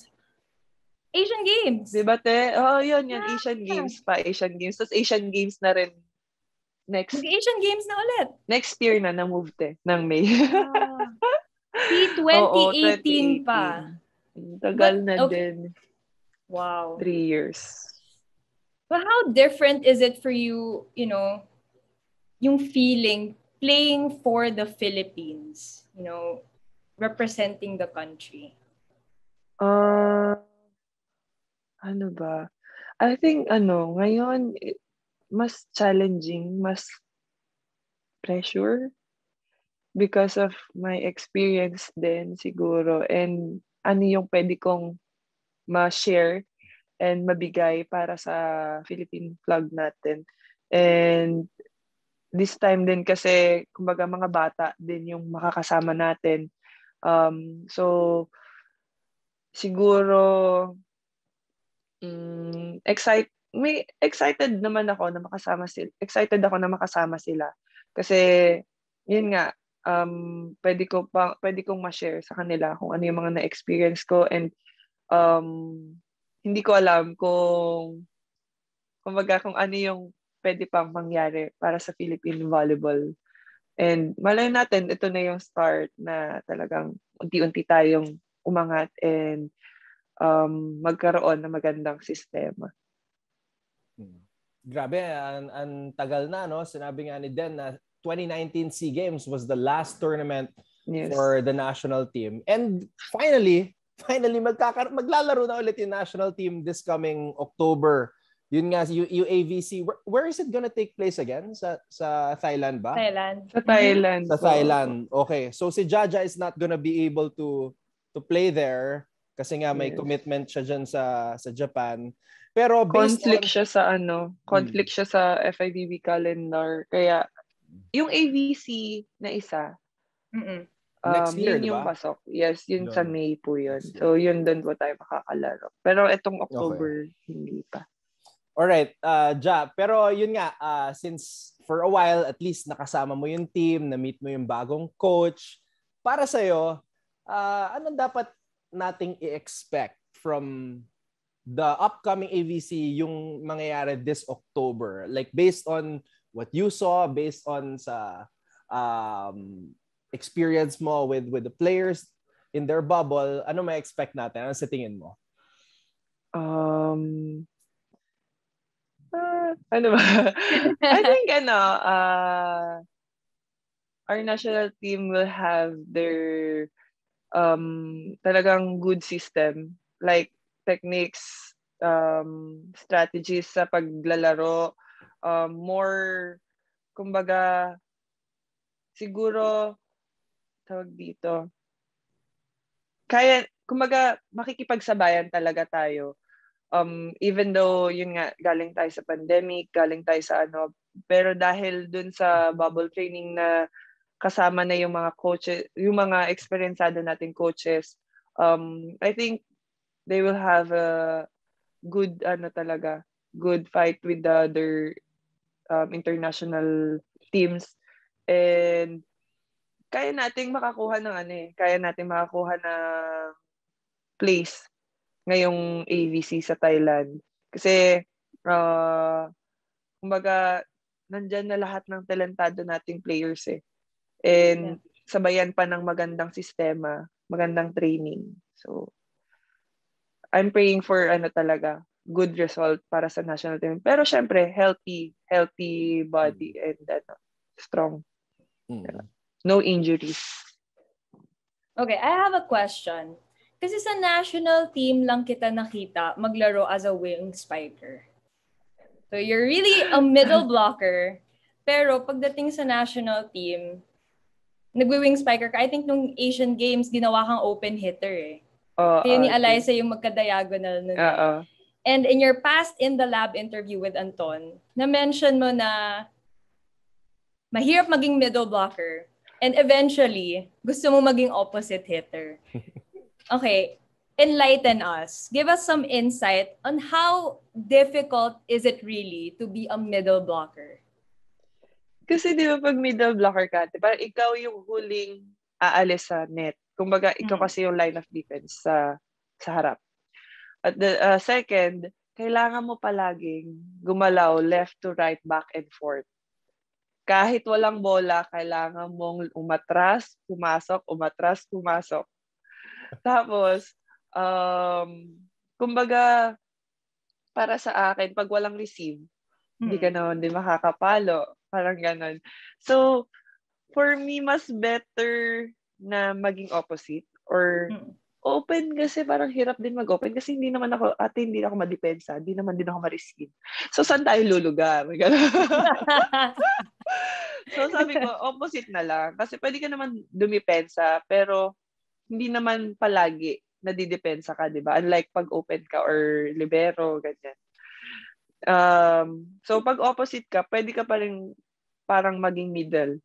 Asian Games. Di ba, te? Oh, yun, yun. Yeah. Asian Games pa. Asian Games. Tapos Asian Games na rin. Next Mag-Asian Games na ulit. next year na na-move, te. Ng May. Ah. See, 2018 Oo, pa. 2018. Tagal But- na okay. din. Wow. Three years. But how different is it for you, you know, yung feeling playing for the Philippines, you know, representing the country? Ah, ano ba? I think, ano, ngayon, mas challenging, mas pressure because of my experience din siguro and ano yung pwede kong ma-share and mabigay para sa Philippine flag natin. And this time din kasi, kumbaga mga bata din yung makakasama natin. Um, so, siguro, mm, excite, may excited naman ako na makasama sila. Excited ako na makasama sila. Kasi, yun nga, um, pwede ko pa, pwede kong ma-share sa kanila kung ano yung mga na-experience ko and um, hindi ko alam kung kumbaga kung ano yung pwede pang mangyari para sa Philippine volleyball. And malay natin, ito na yung start na talagang unti-unti tayong umangat and um, magkaroon ng magandang sistema. Hmm. Grabe, ang, ang tagal na, no? Sinabi nga ni Den na 2019 SEA Games was the last tournament Yes. for the national team. And finally, finally, magkakar- maglalaro na ulit yung national team this coming October. Yun nga, U- UAVC. Where, where is it gonna take place again? Sa sa Thailand ba? Thailand. Sa Thailand. Sa. Thailand. Okay. So si Jaja is not gonna be able to to play there kasi nga may Yes. commitment siya dyan sa sa Japan. Pero conflict on, siya sa ano, conflict siya sa FIVB calendar. Kaya yung AVC na isa, Mm-mm. um, Next year, yun yung ba? pasok. Yes, yun Yun. sa May po yun. So yun doon po tayo makakalaro. Pero itong October, hindi pa. Alright, uh, Ja, pero yun nga, uh, since for a while, at least nakasama mo yung team, na-meet mo yung bagong coach, para sa'yo, uh, anong dapat nating i-expect from the upcoming AVC yung mangyayari this October? Like based on what you saw, based on sa um, experience mo with with the players in their bubble, ano may expect natin? Ano sa tingin mo? Um, ah, ano ba? I think ano, uh, our national team will have their um, talagang good system like techniques, um, strategies sa paglalaro, um, more, kumbaga, siguro, tawag dito, kaya, kumbaga, makikipagsabayan talaga tayo. Um, even though, yun nga, galing tayo sa pandemic, galing tayo sa ano, pero dahil dun sa bubble training na kasama na yung mga coaches, yung mga experiencado nating coaches, um, I think they will have a good, ano talaga, good fight with the other um, international teams. And kaya nating makakuha ng ano eh, kaya nating makakuha ng place ngayong AVC sa Thailand. Kasi, uh, kumbaga, nandyan na lahat ng talentado nating players eh. And sabayan pa ng magandang sistema, magandang training. So, I'm praying for ano talaga, good result para sa national team. Pero syempre, healthy, healthy body mm. and ano, strong. Mm. No injuries. Okay, I have a question. Kasi sa national team lang kita nakita maglaro as a wing spiker. So you're really a middle blocker. Pero pagdating sa national team, nagwi-wing spiker ka. I think nung Asian Games, ginawa kang open hitter eh. Uh, Kaya ni Eliza yung magka-diagonal nun. Uh, uh. And in your past in the lab interview with Anton, na-mention mo na mahirap maging middle blocker. And eventually, gusto mo maging opposite hitter. Okay, enlighten us. Give us some insight on how difficult is it really to be a middle blocker? Kasi di ba pag middle blocker ka, di ba, ikaw yung huling aalis sa net. Kumbaga, ikaw hmm. kasi yung line of defense sa sa harap. At the uh, second, kailangan mo palaging gumalaw left to right, back and forth. Kahit walang bola, kailangan mong umatras, pumasok, umatras, pumasok. Tapos, um, kumbaga, para sa akin, pag walang receive, hindi ka hmm. naman din makakapalo. Parang ganon. So, for me, mas better na maging opposite or hmm. open kasi parang hirap din mag-open kasi hindi naman ako, ate, hindi ako madepensa, hindi naman din ako ma-receive. So, saan tayo lulugar? so, sabi ko, opposite na lang. Kasi pwede ka naman dumipensa, pero hindi naman palagi nadidepensa ka, di ba? Unlike pag open ka or libero, ganyan. Um, so pag opposite ka, pwede ka pa rin parang maging middle.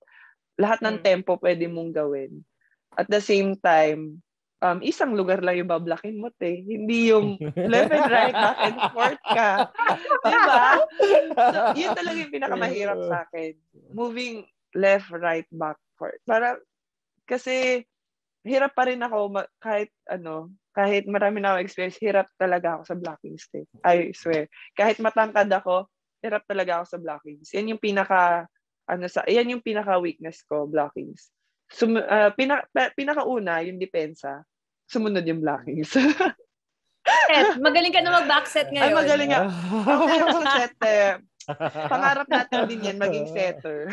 Lahat ng mm. tempo pwede mong gawin. At the same time, um, isang lugar lang yung bablakin mo, te. Hindi yung left and right, back and forth ka. diba? So, yun talaga yung pinakamahirap sa akin. Moving left, right, back, forth. Para, kasi, hirap pa rin ako kahit ano, kahit marami na ako experience, hirap talaga ako sa blockings. Eh. I swear. Kahit matangkad ako, hirap talaga ako sa blockings. Yan yung pinaka, ano sa, yan yung pinaka weakness ko, blockings. Sum, uh, pinaka, pinakauna, yung depensa. Sumunod yung blockings. set. Magaling ka na mag-backset ngayon. Ay, magaling nga. Ako sa set, eh. Pangarap natin din yan, maging setter.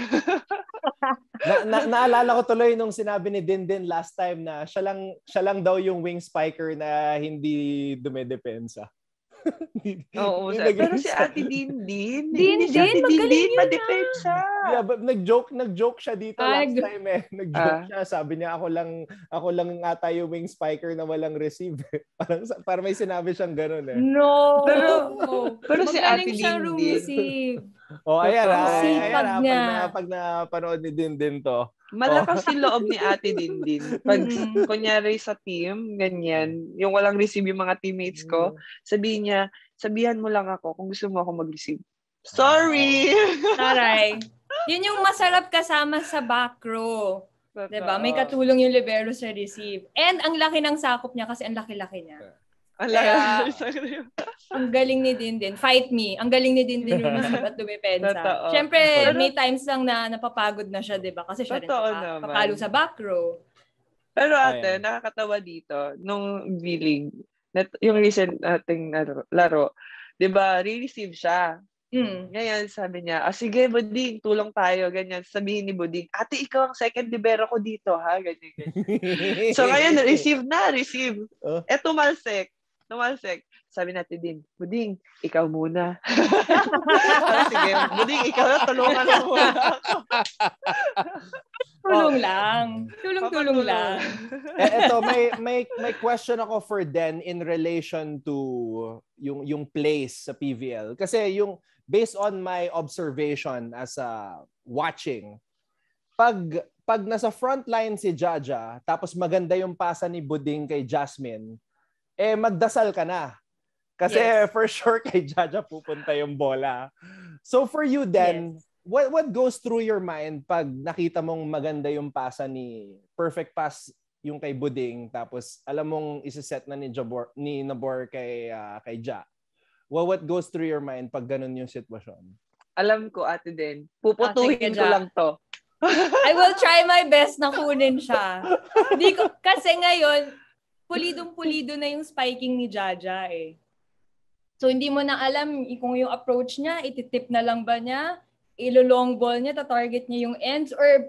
na, na, naalala ko tuloy nung sinabi ni Dindin last time na siya lang, siya lang daw yung wing spiker na hindi dumedepensa. Oo, sa, pero si Ate Din Din, Din Din, si Ate Din Din, madepensa. Yeah, but nag-joke, nag-joke siya dito ah, last time eh. Nag-joke ah. siya, sabi niya ako lang ako lang ata yung wing spiker na walang receive. parang para may sinabi siyang ganoon eh. No. Pero pero si Ate Din Din. Oh, ayan, ah, ayan, ayan, ah, pag na pag napanood ni Din Din to. Malakas oh. loob ni Ate Din Din. Pag mm. kunyari sa team, ganyan, yung walang receive yung mga teammates ko, mm. sabihin niya, sabihan mo lang ako kung gusto mo ako mag-receive. Sorry! Taray. Yun yung masarap kasama sa back row. Totoo. Diba? May katulong yung libero sa receive. And ang laki ng sakop niya kasi ang laki-laki niya. Ang laki ang galing ni Dindin. Fight me. Ang galing ni Dindin receive at dumipensa. Siyempre, may times lang na napapagod na siya, di ba? Kasi siya Totoo rin naman. papalo sa back row. Pero ate, Ayan. nakakatawa dito, nung V-League, yung recent ating laro, di ba, re-receive siya. Mm. Ngayon, sabi niya, ah, sige, Buding, tulong tayo, ganyan. Sabihin ni Buding, ate, ikaw ang second libero ko dito, ha? Ganyan, ganyan. so, ngayon, receive na, receive. Oh. Eh, tumalsik. Tumalsik. Sabi natin din, Buding, ikaw muna. sige, Buding, ikaw na, tulungan mo muna. Tulong Oh. lang. Tulong-tulong lang. eh, ito, may, may, may question ako for Den in relation to yung, yung place sa PVL. Kasi yung, based on my observation as a watching, pag, pag nasa front line si Jaja, tapos maganda yung pasa ni Buding kay Jasmine, eh magdasal ka na. Kasi Yes. for sure kay Jaja pupunta yung bola. So for you then, what what goes through your mind pag nakita mong maganda yung pasa ni perfect pass yung kay Buding tapos alam mong isa-set na ni Jabor ni Nabor kay ah, kay Ja. Well, what goes through your mind pag ganun yung sitwasyon? Alam ko, ate din. Puputuhin Ah, ko Ja. lang to. I will try my best na kunin siya. Di ko, kasi ngayon, pulidong-pulido na yung spiking ni Jaja eh. So, hindi mo na alam kung yung approach niya, ititip na lang ba niya, ilo-long ball niya, tatarget niya yung ends, or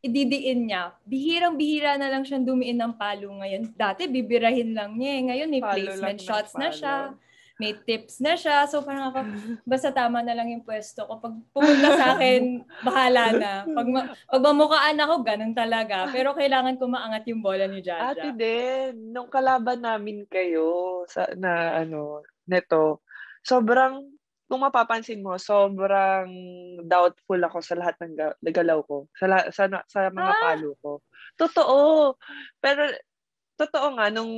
ididiin niya. Bihirang-bihira na lang siyang dumiin ng palo ngayon. Dati, bibirahin lang niya eh. Ngayon, may Palo placement shots na palo. siya. May tips na siya. So, parang ako, basta tama na lang yung pwesto ko. Pag pumunta sa akin, bahala na. Pag, ma- pag mamukaan ako, ganun talaga. Pero kailangan ko maangat yung bola ni Jaja. Ate din, nung kalaban namin kayo sa na ano, neto, sobrang kung mapapansin mo, sobrang doubtful ako sa lahat ng ga- galaw ko, sa la- sa, sa mga Ah. palo ko. Totoo. Pero totoo nga nung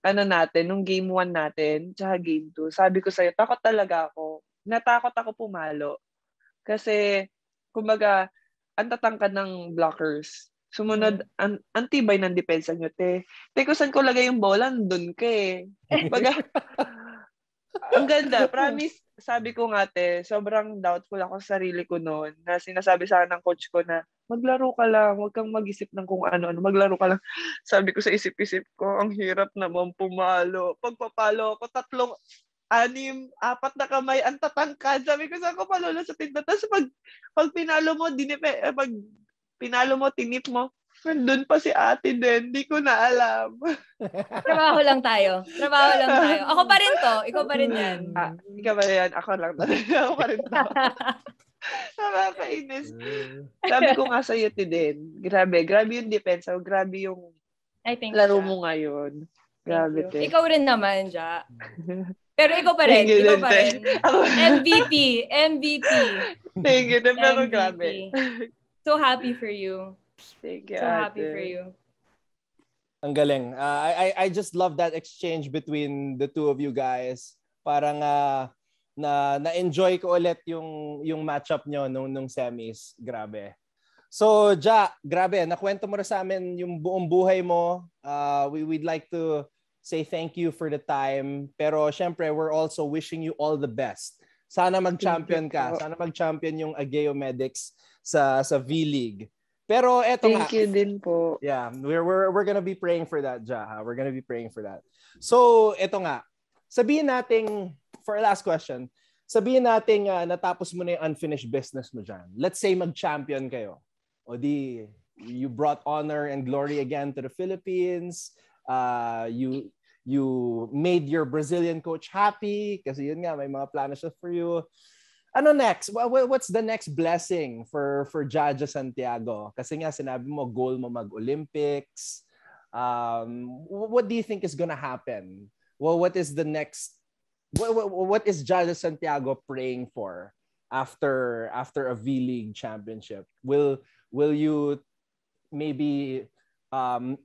ano natin, nung game 1 natin, tsaka game 2, sabi ko sa'yo, takot talaga ako. Natakot ako pumalo. Kasi, kumbaga, ang tatangkad ng blockers. Sumunod, an antibay ng depensa nyo, te. Te, kung saan ko lagay yung bola, nandun ka eh. Kumbaga, ang ganda. Promise, sabi ko nga, te, sobrang doubtful ako sa sarili ko noon na sinasabi sa ng coach ko na maglaro ka lang, huwag kang mag-isip ng kung ano-ano, maglaro ka lang. Sabi ko sa isip-isip ko, ang hirap naman pumalo. Pagpapalo ako, tatlong, anim, apat na kamay, ang tatangkad. Sabi ko, saan ko tinta? Tapos pag, pag pinalo mo, dinipe, eh, pag pinalo mo, tinip mo, nandun pa si ate din. Di ko na alam. Trabaho lang tayo. Trabaho lang tayo. Ako pa rin to. Ikaw pa rin yan. Ah, ikaw ba yan? Ako lang talaga. Ako pa rin to. Nakakainis. Sabi ko nga sa'yo, ti din. Grabe. Grabe yung depensa. Grabe yung I think laro siya. mo ngayon. Grabe, te. Ikaw rin naman, Ja. Pero ikaw pa rin. Thank you Ikaw din, pa rin. MVP. MVP. Thank you. Pero MVP. grabe. So happy for you. Thank you, So happy ate. for you. Ang galing. Uh, I, I I just love that exchange between the two of you guys. Parang uh, na na-enjoy ko ulit yung yung matchup nyo nung nung semis. Grabe. So, Ja, grabe, nakwento mo rin sa amin yung buong buhay mo. Uh, we we'd like to say thank you for the time. Pero syempre, we're also wishing you all the best. Sana mag-champion ka. Sana mag-champion yung Ageo Medics sa sa V-League. Pero eto nga. Thank you din po. Yeah, we're we're we're gonna be praying for that, Ja. ha? We're gonna be praying for that. So, ito nga. Sabihin nating for our last question, sabihin nating uh, natapos mo na yung unfinished business mo dyan. Let's say mag-champion kayo. O di you brought honor and glory again to the Philippines. Uh, you you made your Brazilian coach happy kasi yun nga may mga plano siya for you. Ano next? Wha- wha- What's the next blessing for for Jaja Santiago? Kasi nga sinabi mo goal mo mag-Olympics. Um, what do you think is gonna happen? Well, what is the next? What, what, what is Jaja Santiago praying for after after a V League championship? Will will you maybe um,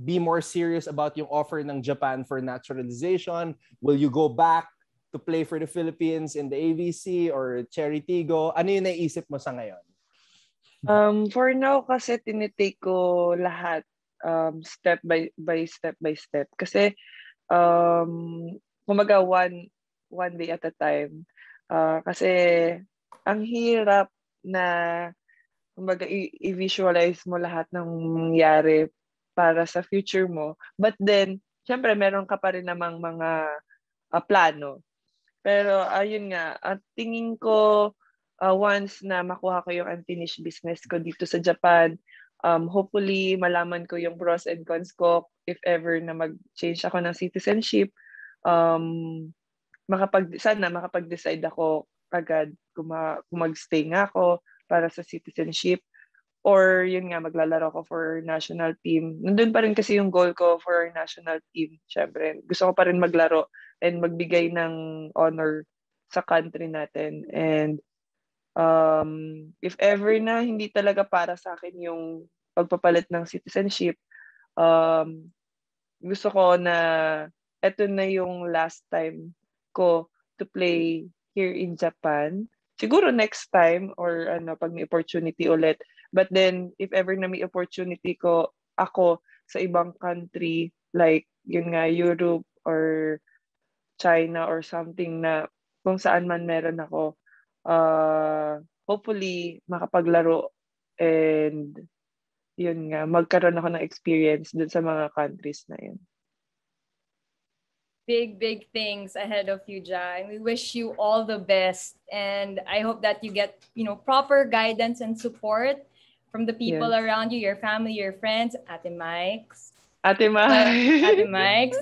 be more serious about yung offer ng Japan for naturalization? Will you go back to play for the Philippines in the AVC or Cherry Tigo? Ano yung naisip mo sa ngayon? Um, for now, kasi tinitake ko lahat um, step by, by step by step. Kasi, um, kumaga one, one day at a time. Uh, kasi, ang hirap na kumbaga, i-visualize mo lahat ng mangyari para sa future mo. But then, syempre, meron ka pa rin namang mga ah, plano. Pero ayun nga, at tingin ko uh, once na makuha ko yung unfinished business ko dito sa Japan, um, hopefully malaman ko yung pros and cons ko if ever na mag-change ako ng citizenship. Um, makapag sana makapag-decide ako agad kung, ma- kung mag-stay nga ako para sa citizenship or yun nga maglalaro ko for national team. Nandun pa rin kasi yung goal ko for national team. Syempre, gusto ko pa rin maglaro and magbigay ng honor sa country natin. And um, if ever na hindi talaga para sa akin yung pagpapalit ng citizenship, um, gusto ko na eto na yung last time ko to play here in Japan. Siguro next time or ano pag may opportunity ulit. But then if ever na may opportunity ko ako sa ibang country like yun nga Europe or China or something na kung saan man meron ako, uh, hopefully makapaglaro and yun nga, magkaroon ako ng experience dun sa mga countries na yun. Big, big things ahead of you, Ja. And we wish you all the best. And I hope that you get, you know, proper guidance and support from the people yes. around you, your family, your friends, Ate Mike's, Ate Mike. Ate Mike.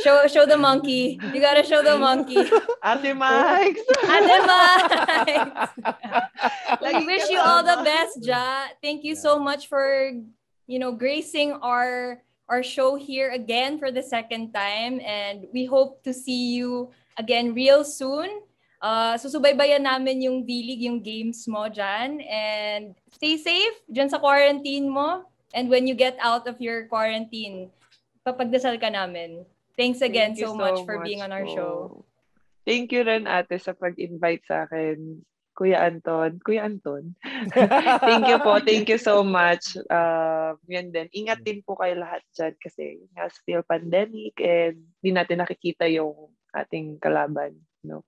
Show show the monkey. You gotta show the monkey. Ate Mike. Ate Mike. we wish you all the best, Ja. Thank you so much for, you know, gracing our our show here again for the second time. And we hope to see you again real soon. Uh, susubaybayan namin yung D-League, yung games mo dyan. And stay safe dyan sa quarantine mo. And when you get out of your quarantine, papagdasal ka namin. Thanks again Thank so, so much for much being on our po. show. Thank you rin ate sa pag-invite sa akin. Kuya Anton. Kuya Anton. Thank you po. Thank you so much. Uh, yan din. Ingat din po kayo lahat dyan kasi nga still pandemic and hindi natin nakikita yung ating kalaban. No?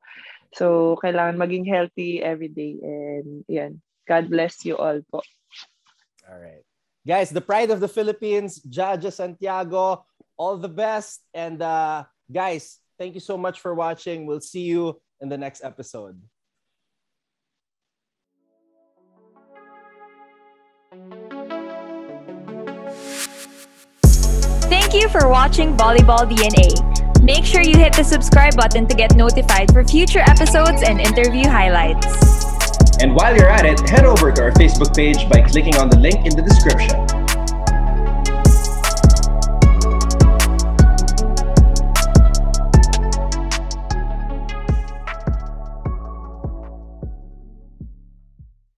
So, kailangan maging healthy every day and yan. God bless you all po. All right. Guys, the pride of the Philippines, Jaja Santiago, all the best. And uh, guys, thank you so much for watching. We'll see you in the next episode. Thank you for watching Volleyball DNA. Make sure you hit the subscribe button to get notified for future episodes and interview highlights. And while you're at it, head over to our Facebook page by clicking on the link in the description.